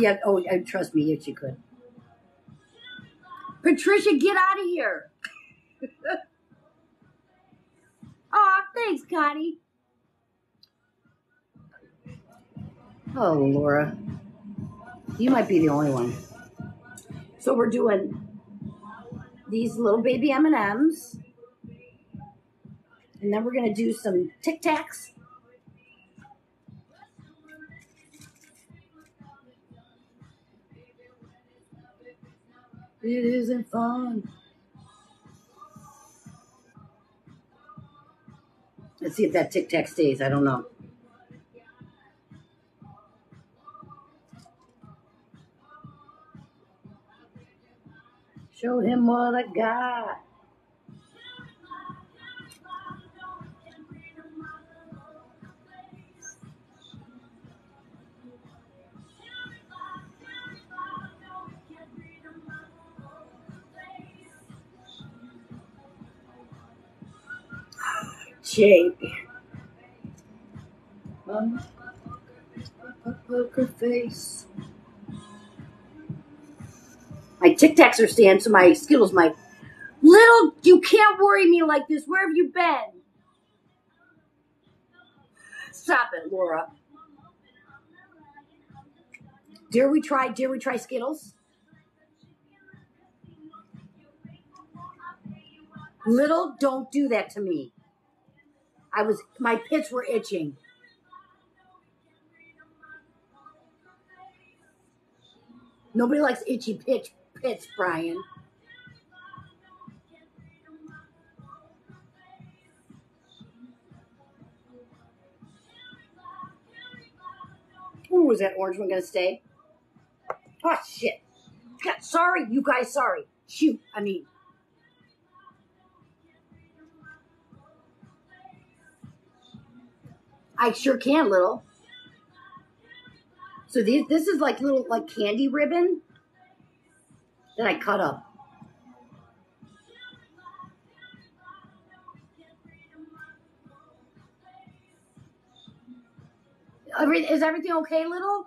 Yeah. Oh, trust me. Yes, you could. Patricia, get out of here. oh, thanks, Connie. Oh, Laura. You might be the only one. So we're doing these little baby M&Ms. And then we're going to do some Tic Tacs It isn't fun. Let's see if that tic tac stays. I don't know. Show him what I got. Jake. Um, a poker face. My Tic Tacs are stand, so my Skittles, my little, you can't worry me like this. Where have you been? Stop it, Laura. Dare we try? Dare we try Skittles? Little, don't do that to me. I was, my pits were itching. Nobody likes itchy pitch pits, Brian. Ooh, was that orange one gonna stay? Oh shit. Sorry, you guys, sorry. Shoot, I mean. I sure can, little. So these, this is like little like candy ribbon that I cut up. Every, Is everything okay, little?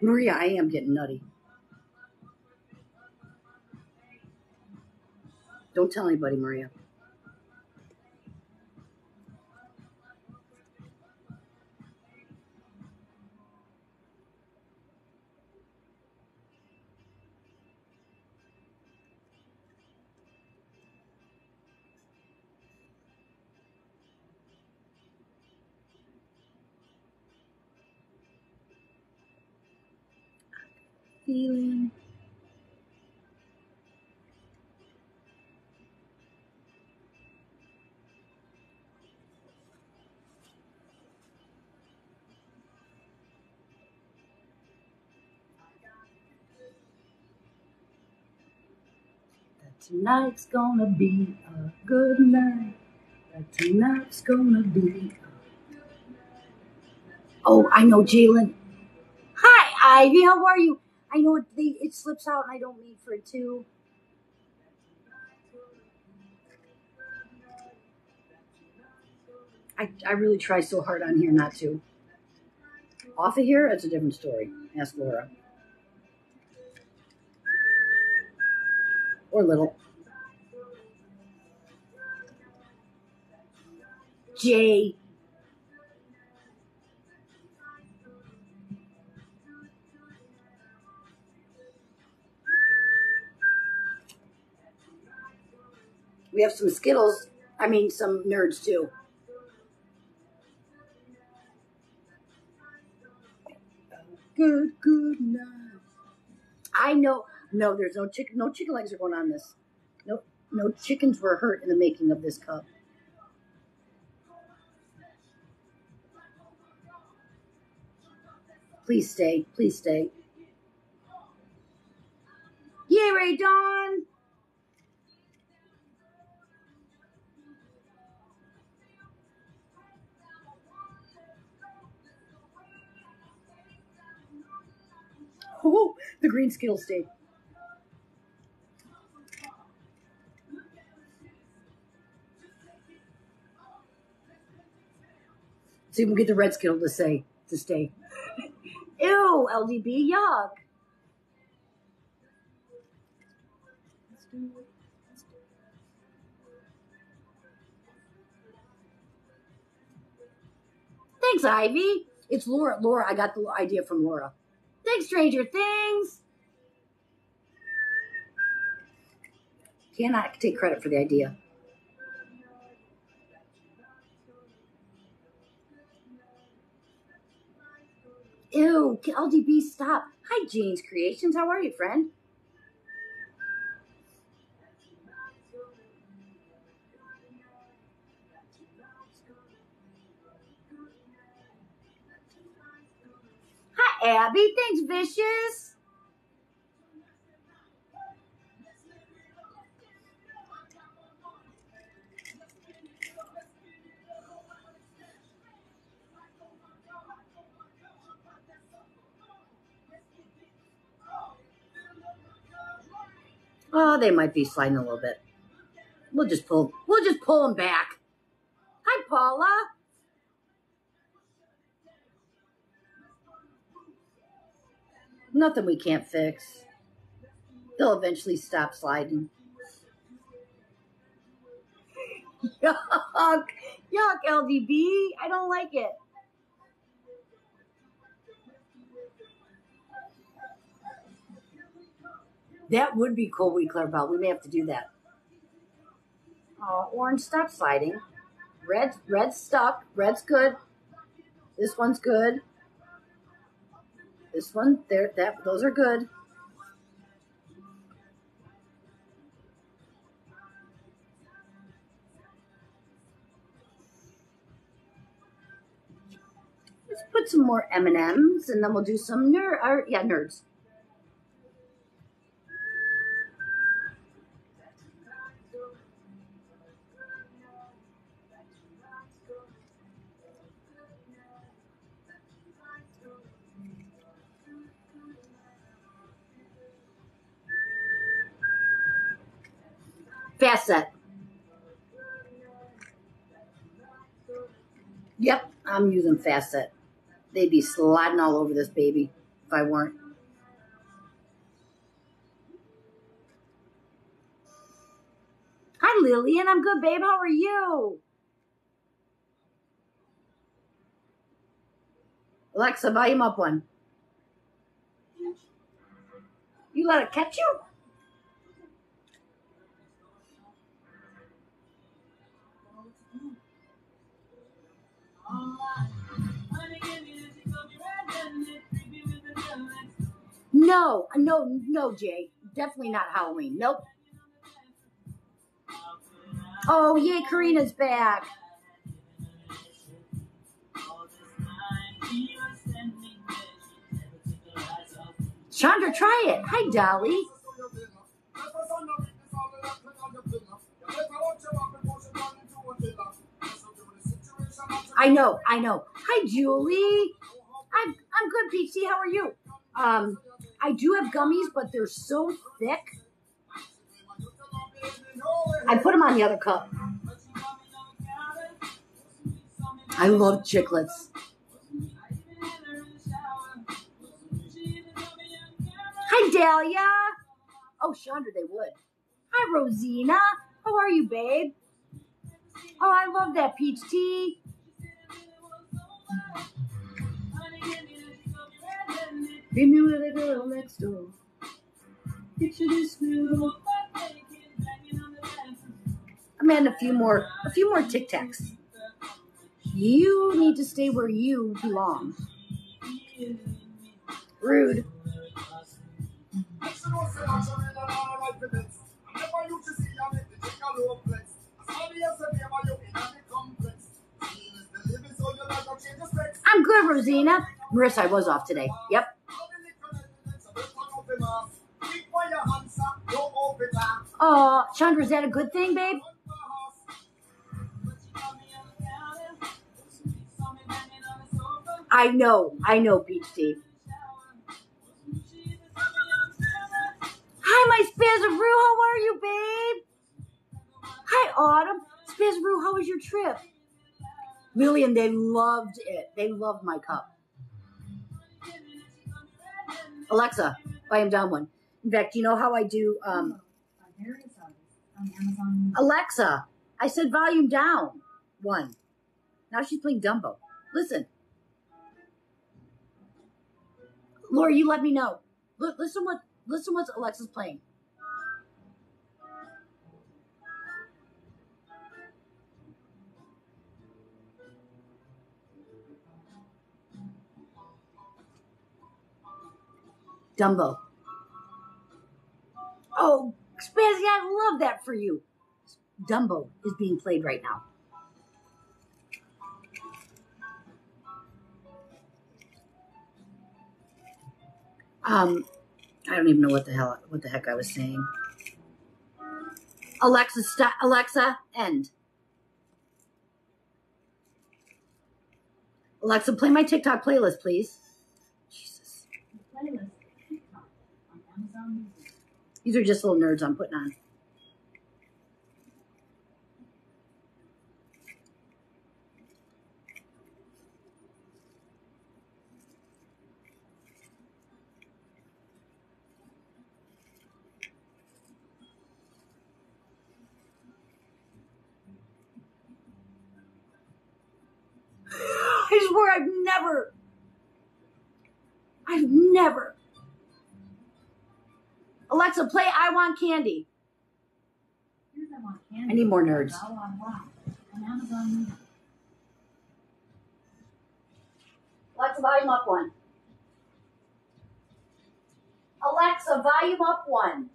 Maria, I am getting nutty. Don't tell anybody, Maria. Feeling Tonight's gonna be a good night. Tonight's gonna be. Oh, I know, Jalen. Hi, Ivy. How are you? I know it, they, it slips out, and I don't mean for it to. I, I really try so hard on here not to. Off of here, that's a different story. Ask Laura. or little. J. We have some Skittles. I mean, some nerds too. Good, good night. I know. No, there's no chicken. No chicken legs are going on this. No, no chickens were hurt in the making of this cup. Please stay. Please stay. Yay, Ray Dawn! Oh, the green skill stayed. See if we get the red skittle to say to stay. Ew, LDB, yuck. Thanks, Ivy. It's Laura. Laura, I got the idea from Laura. Thanks, Stranger Things. Cannot take credit for the idea. Ew, LDB, stop. Hi, Jane's Creations. How are you, friend? Hi, Abby. Thanks, Vicious. Oh, they might be sliding a little bit. We'll just pull. We'll just pull them back. Hi, Paula. Nothing we can't fix. They'll eventually stop sliding. Yuck. Yuck, LDB. I don't like it. That would be cool, we Clarabelle. We may have to do that. Oh, orange, stop sliding. Red, red stuck. Red's good. This one's good. This one, there, that, those are good. Let's put some more M&Ms and then we'll do some nerd, or, uh, yeah, nerds. I'm using fast set. They'd be sliding all over this baby if I weren't. Hi, Lillian. I'm good, babe. How are you? Alexa, volume up one. You let it catch you? No, no, no, Jay. Definitely not Halloween. Nope. Oh, yay, Karina's back. Chandra, try it. Hi, Dolly. I know, I know. Hi, Julie. I'm I'm good, Peachy. How are you? Um, I do have gummies, but they're so thick. I put them on the other cup. I love chiclets. Hi, Dahlia. Oh, Chandra, they would. Hi, Rosina. How are you, babe? Oh, I love that peach tea. A girl next door. Picture this. I'm adding a few more, a few more Tic Tacs. You need to stay where you belong. Rude. I'm good, Rosina. Marissa, I was off today. Yep. Oh, Chandra, is that a good thing, babe? I know, I know, Beach Steve. Hi, my Spazaroo. How are you, babe? Hi, Autumn. Spazaroo, how was your trip? Lillian, they loved it. They loved my cup. Alexa, buy him down one. In fact, you know how I do? Um, Alexa, I said volume down one. Now she's playing Dumbo. Listen. Laura, you let me know. L- listen what listen what Alexa's playing. Dumbo. Oh, Spazzy, I love that for you. Dumbo is being played right now. Um, I don't even know what the hell what the heck I was saying. Alexa, stop. Alexa, end. Alexa, play my TikTok playlist, please. Jesus. playlist TikTok on Amazon Music. These are just little nerds I'm putting on. I swear I've never, I've never. Alexa, play I Want Candy. I Want Candy. I need more nerds. Music. Alexa, volume up one. Alexa, volume up one.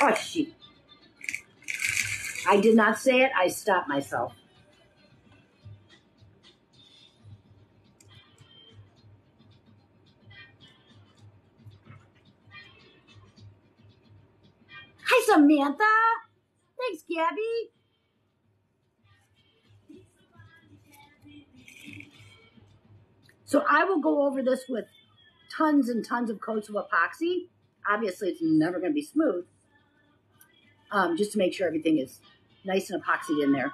Oh, shoot. I did not say it. I stopped myself. Samantha. Thanks, Gabby. So I will go over this with tons and tons of coats of epoxy. Obviously, it's never going to be smooth. Um, just to make sure everything is nice and epoxied in there.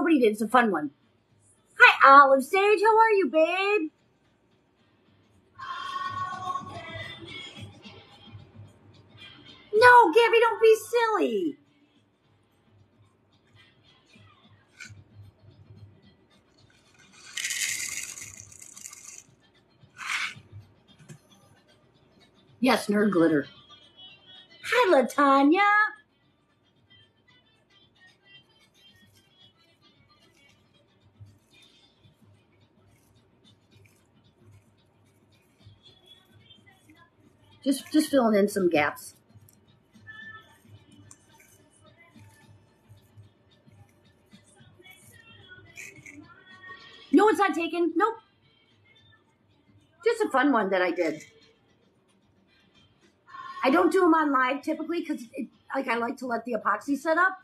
Nobody did. It's a fun one. Hi, Olive Sage. How are you, babe? No, Gabby, don't be silly. Yes, nerd glitter. Hi, Latanya. Just just filling in some gaps. No, it's not taken. Nope. Just a fun one that I did. I don't do them on live typically because like I like to let the epoxy set up.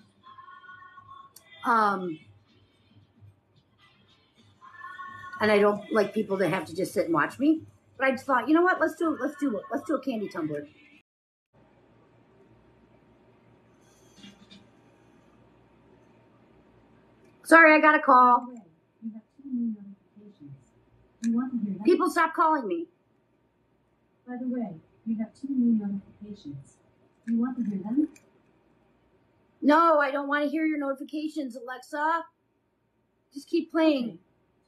Um, and I don't like people to have to just sit and watch me. But I just thought, you know what? Let's do let's do let's do a candy tumbler. Sorry, I got a call. By the way, you have two new notifications. You want to hear them? People stop calling me. By the way, you have two new notifications. You want to hear them? No, I don't want to hear your notifications, Alexa. Just keep playing.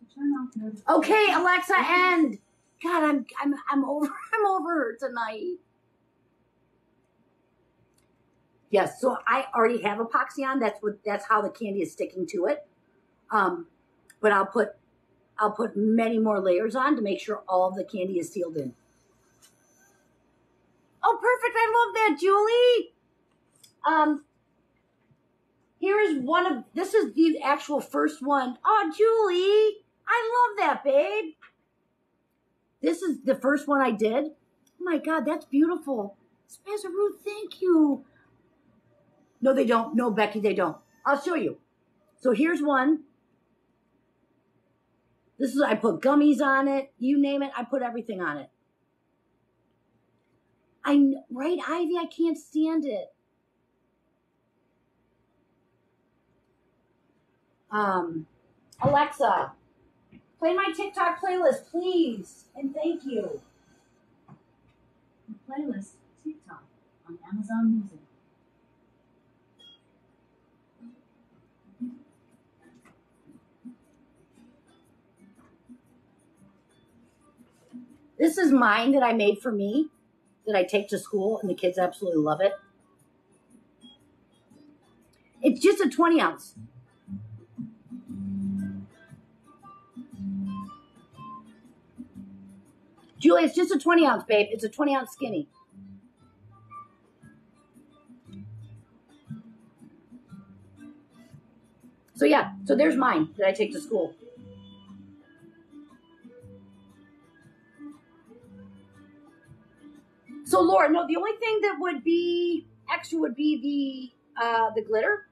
To turn off notifications. Okay, Alexa, end. God, I'm I'm I'm over I'm over tonight. Yes, so I already have epoxy on. That's what that's how the candy is sticking to it. Um, but I'll put I'll put many more layers on to make sure all of the candy is sealed in. Oh, perfect! I love that, Julie. Um, here is one of this is the actual first one. Oh, Julie, I love that, babe. This is the first one I did. Oh my God, that's beautiful. Spazaroo, thank you. No, they don't. No, Becky, they don't. I'll show you. So here's one. This is, I put gummies on it. You name it, I put everything on it. I, right, Ivy, I can't stand it. Um, Alexa, play my TikTok playlist, please. And thank you. The playlist TikTok on Amazon Music. This is mine that I made for me that I take to school, and the kids absolutely love it. It's just a 20 ounce. Julie, it's just a 20 ounce, babe. It's a 20 ounce skinny. So yeah, so there's mine that I take to school. So Laura, no, the only thing that would be extra would be the uh, the glitter,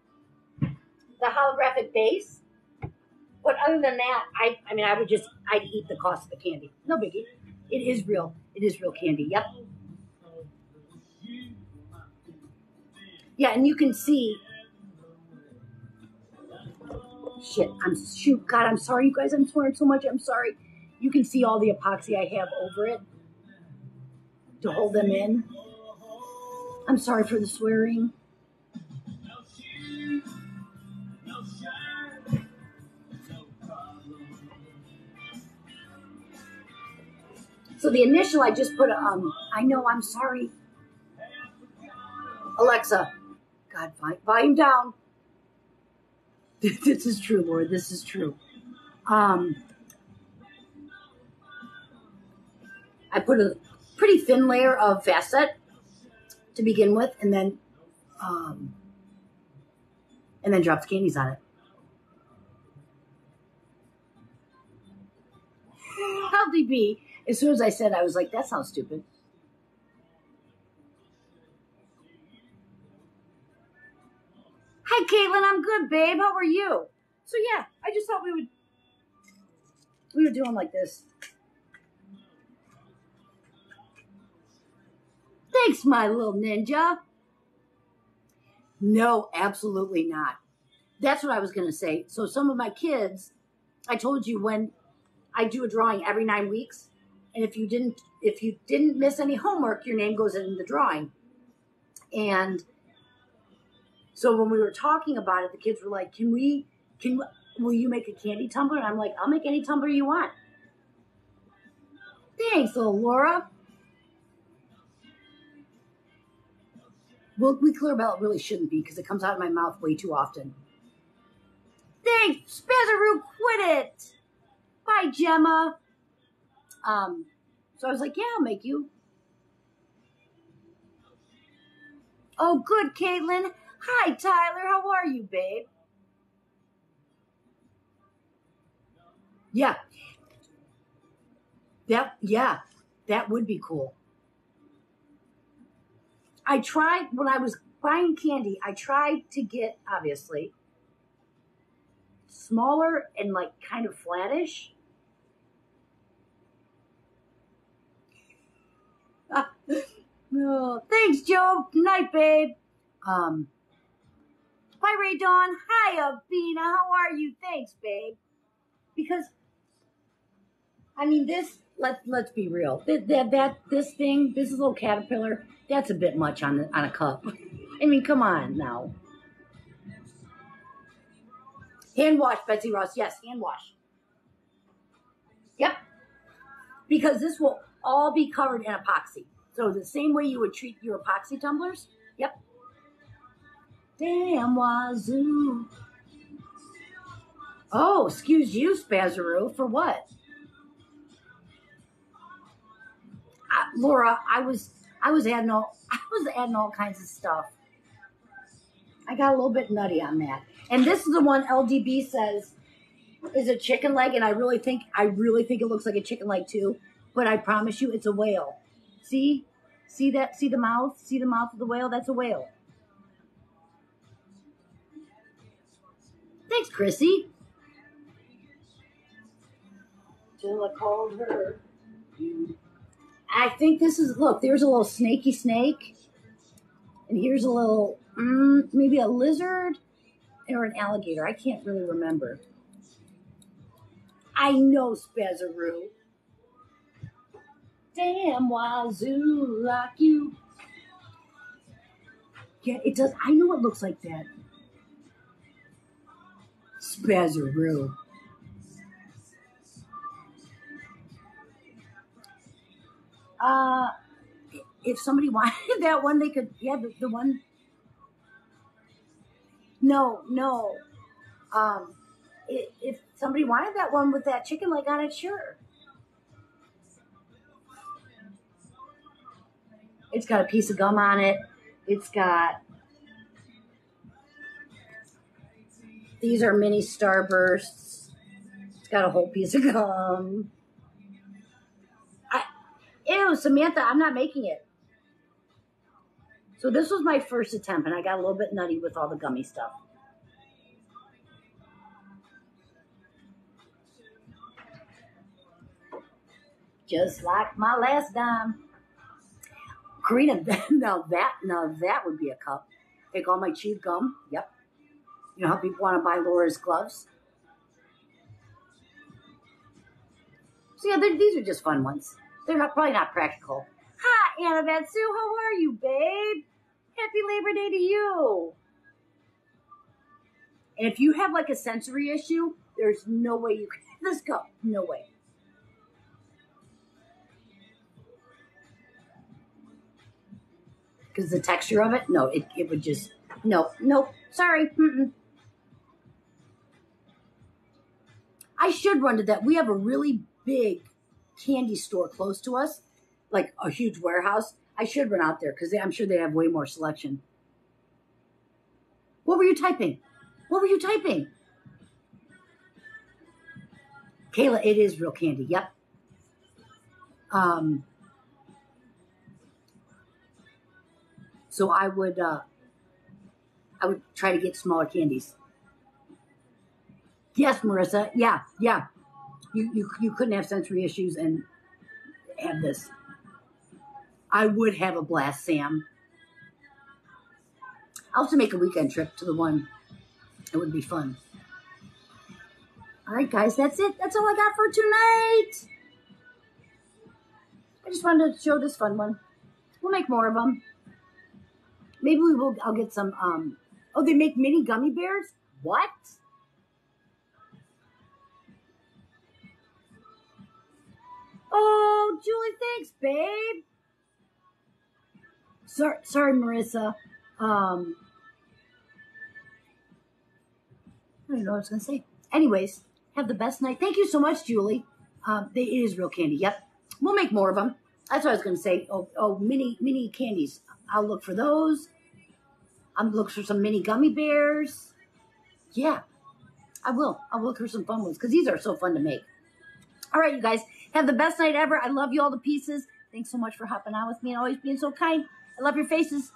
the holographic base. But other than that, I I mean I would just I'd eat the cost of the candy. No biggie. It is real. It is real candy. Yep. Yeah, and you can see. Shit, I'm shoot. God, I'm sorry, you guys. I'm swearing so much. I'm sorry. You can see all the epoxy I have over it to hold them in. I'm sorry for the swearing. So the initial, I just put a, um, I know, I'm sorry. Alexa, God, volume down. this is true, Lord. This is true. Um, I put a pretty thin layer of fast set to begin with, and then, um, and then drop the candies on it. Healthy bee as soon as I said, I was like, that sounds stupid. Hi, Caitlin. I'm good, babe. How are you? So yeah, I just thought we would we would do them like this. Thanks, my little ninja. No, absolutely not. That's what I was going to say. So some of my kids, I told you when I do a drawing every nine weeks, and if you didn't if you didn't miss any homework your name goes in the drawing. And so when we were talking about it the kids were like can we can will you make a candy tumbler? And i'm like i'll make any tumbler you want. Thanks little laura. Well we clear belt really shouldn't be because it comes out of my mouth way too often. Thanks Spazaroo quit it. Bye gemma um, so I was like, yeah, I'll make you. Oh, good, Caitlin. Hi, Tyler. How are you, babe? Yeah. That, yeah, that would be cool. I tried, when I was buying candy, I tried to get, obviously, smaller and like kind of flattish oh, thanks, Joe. Good night, babe. Um, bye, Ray Dawn. Hi, Abina. How are you? Thanks, babe. Because, I mean, this. Let's Let's be real. That that, that this thing, this little caterpillar, that's a bit much on on a cup. I mean, come on now. Hand wash, Betsy Ross. Yes, hand wash. Yep. Because this will all be covered in epoxy. So the same way you would treat your epoxy tumblers. Yep. Damn wazoo. Oh, excuse you, Spazaroo. For what? Laura, I was I was adding all I was adding all kinds of stuff. I got a little bit nutty on that. And this is the one LDB says is a chicken leg, and I really think I really think it looks like a chicken leg too but I promise you it's a whale. See? See that? See the mouth? See the mouth of the whale? That's a whale. Thanks, Chrissy. Till I called her. I think this is, look, there's a little snaky snake. And here's a little, mm, maybe a lizard or an alligator. I can't really remember. I know Spazaroo. Damn wazoo like you. Yeah, it does. I know it looks like that. Spazaroo. Uh, if somebody wanted that one, they could. Yeah, the, the one. No, no. Um, if somebody wanted that one with that chicken leg on it, sure. It's got a piece of gum on it. It's got these are mini starbursts. It's got a whole piece of gum. I, ew, Samantha, I'm not making it. So this was my first attempt, and I got a little bit nutty with all the gummy stuff. Just like my last time. Karina, now that now that would be a cup. Take all my chewed gum. Yep. You know how people want to buy Laura's gloves? So yeah, these are just fun ones. They're not probably not practical. Hi, Annabeth Sue. How are you, babe? Happy Labor Day to you. And if you have like a sensory issue, there's no way you can this cup. No way. Because the texture of it, no, it, it would just, no, no, sorry. Mm-mm. I should run to that. We have a really big candy store close to us, like a huge warehouse. I should run out there because I'm sure they have way more selection. What were you typing? What were you typing? Kayla, it is real candy. Yep. Um, so I would, uh, I would try to get smaller candies. Yes, Marissa. Yeah, yeah. You, you, you couldn't have sensory issues and have this. I would have a blast, Sam. I'll to make a weekend trip to the one. It would be fun. All right, guys, that's it. That's all I got for tonight. I just wanted to show this fun one. We'll make more of them. Maybe we will. I'll get some. Um, oh, they make mini gummy bears. What? Oh, Julie, thanks, babe. Sorry, sorry, Marissa. Um, I don't know what I was going to say. Anyways, have the best night. Thank you so much, Julie. Um, they, it is real candy. Yep. We'll make more of them. That's what I was going to say. Oh, oh, mini, mini candies. I'll look for those. I'm look for some mini gummy bears. Yeah, I will. I'll look for some fun ones because these are so fun to make. All right, you guys, have the best night ever. I love you all to pieces. Thanks so much for hopping on with me and always being so kind. I love your faces.